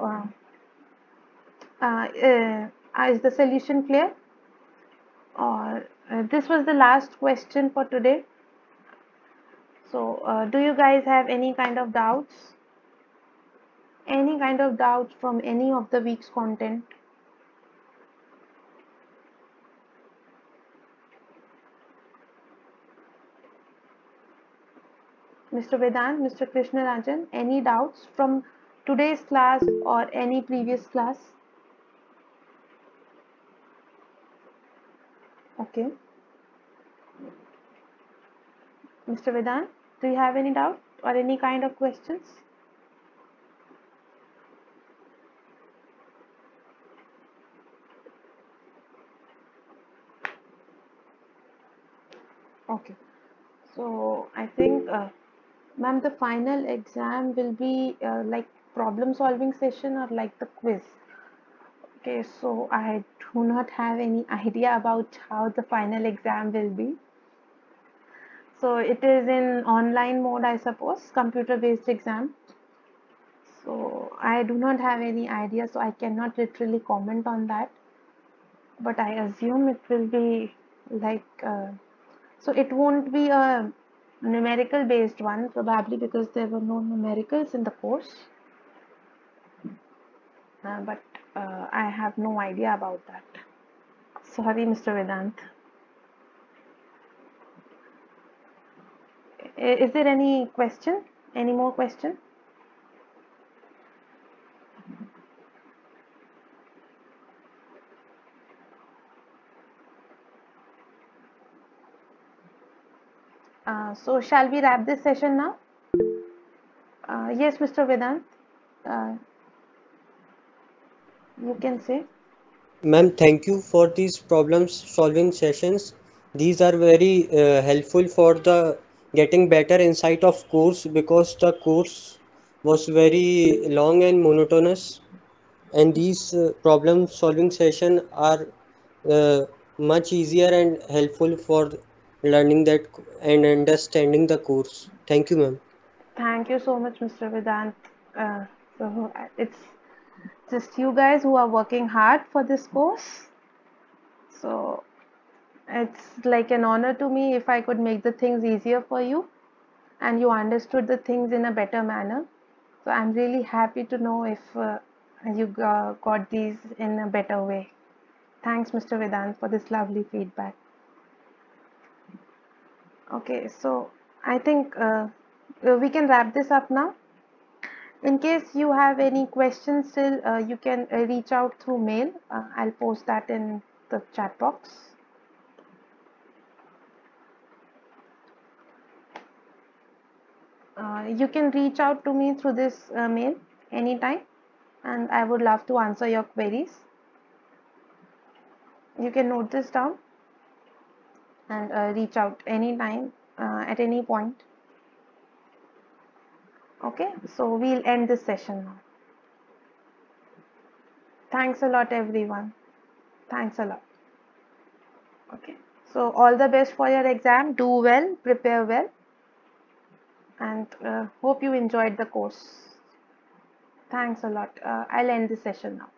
uh, uh, uh, is the solution clear? Or uh, this was the last question for today. So uh, do you guys have any kind of doubts? Any kind of doubts from any of the week's content Mr. Vedant, Mr. Krishna Rajan, any doubts from today's class or any previous class? Okay. Mr. Vedant, do you have any doubt or any kind of questions? Okay. So I think uh, Ma'am, the final exam will be uh, like problem solving session or like the quiz. Okay, so I do not have any idea about how the final exam will be. So it is in online mode, I suppose, computer based exam. So I do not have any idea, so I cannot literally comment on that. But I assume it will be like, uh, so it won't be a numerical based one, probably because there were no numericals in the course. Uh, but uh, I have no idea about that. Sorry, Mr. Vedant. Is there any question? Any more question? So shall we wrap this session now? Uh, yes, Mr. Vedant. Uh, you can say. Ma'am, thank you for these problem solving sessions. These are very uh, helpful for the getting better insight of course because the course was very long and monotonous and these uh, problem solving session are uh, much easier and helpful for learning that and understanding the course. Thank you, ma'am. Thank you so much, Mr. Vedant. Uh, so it's just you guys who are working hard for this course. So it's like an honor to me if I could make the things easier for you and you understood the things in a better manner. So I'm really happy to know if uh, you uh, got these in a better way. Thanks, Mr. Vedant, for this lovely feedback. Okay, so I think uh, we can wrap this up now. In case you have any questions still, uh, you can uh, reach out through mail. Uh, I'll post that in the chat box. Uh, you can reach out to me through this uh, mail anytime and I would love to answer your queries. You can note this down and uh, reach out anytime uh, at any point. Okay, so we'll end this session now. Thanks a lot, everyone. Thanks a lot. Okay, so all the best for your exam. Do well, prepare well, and uh, hope you enjoyed the course. Thanks a lot. Uh, I'll end this session now.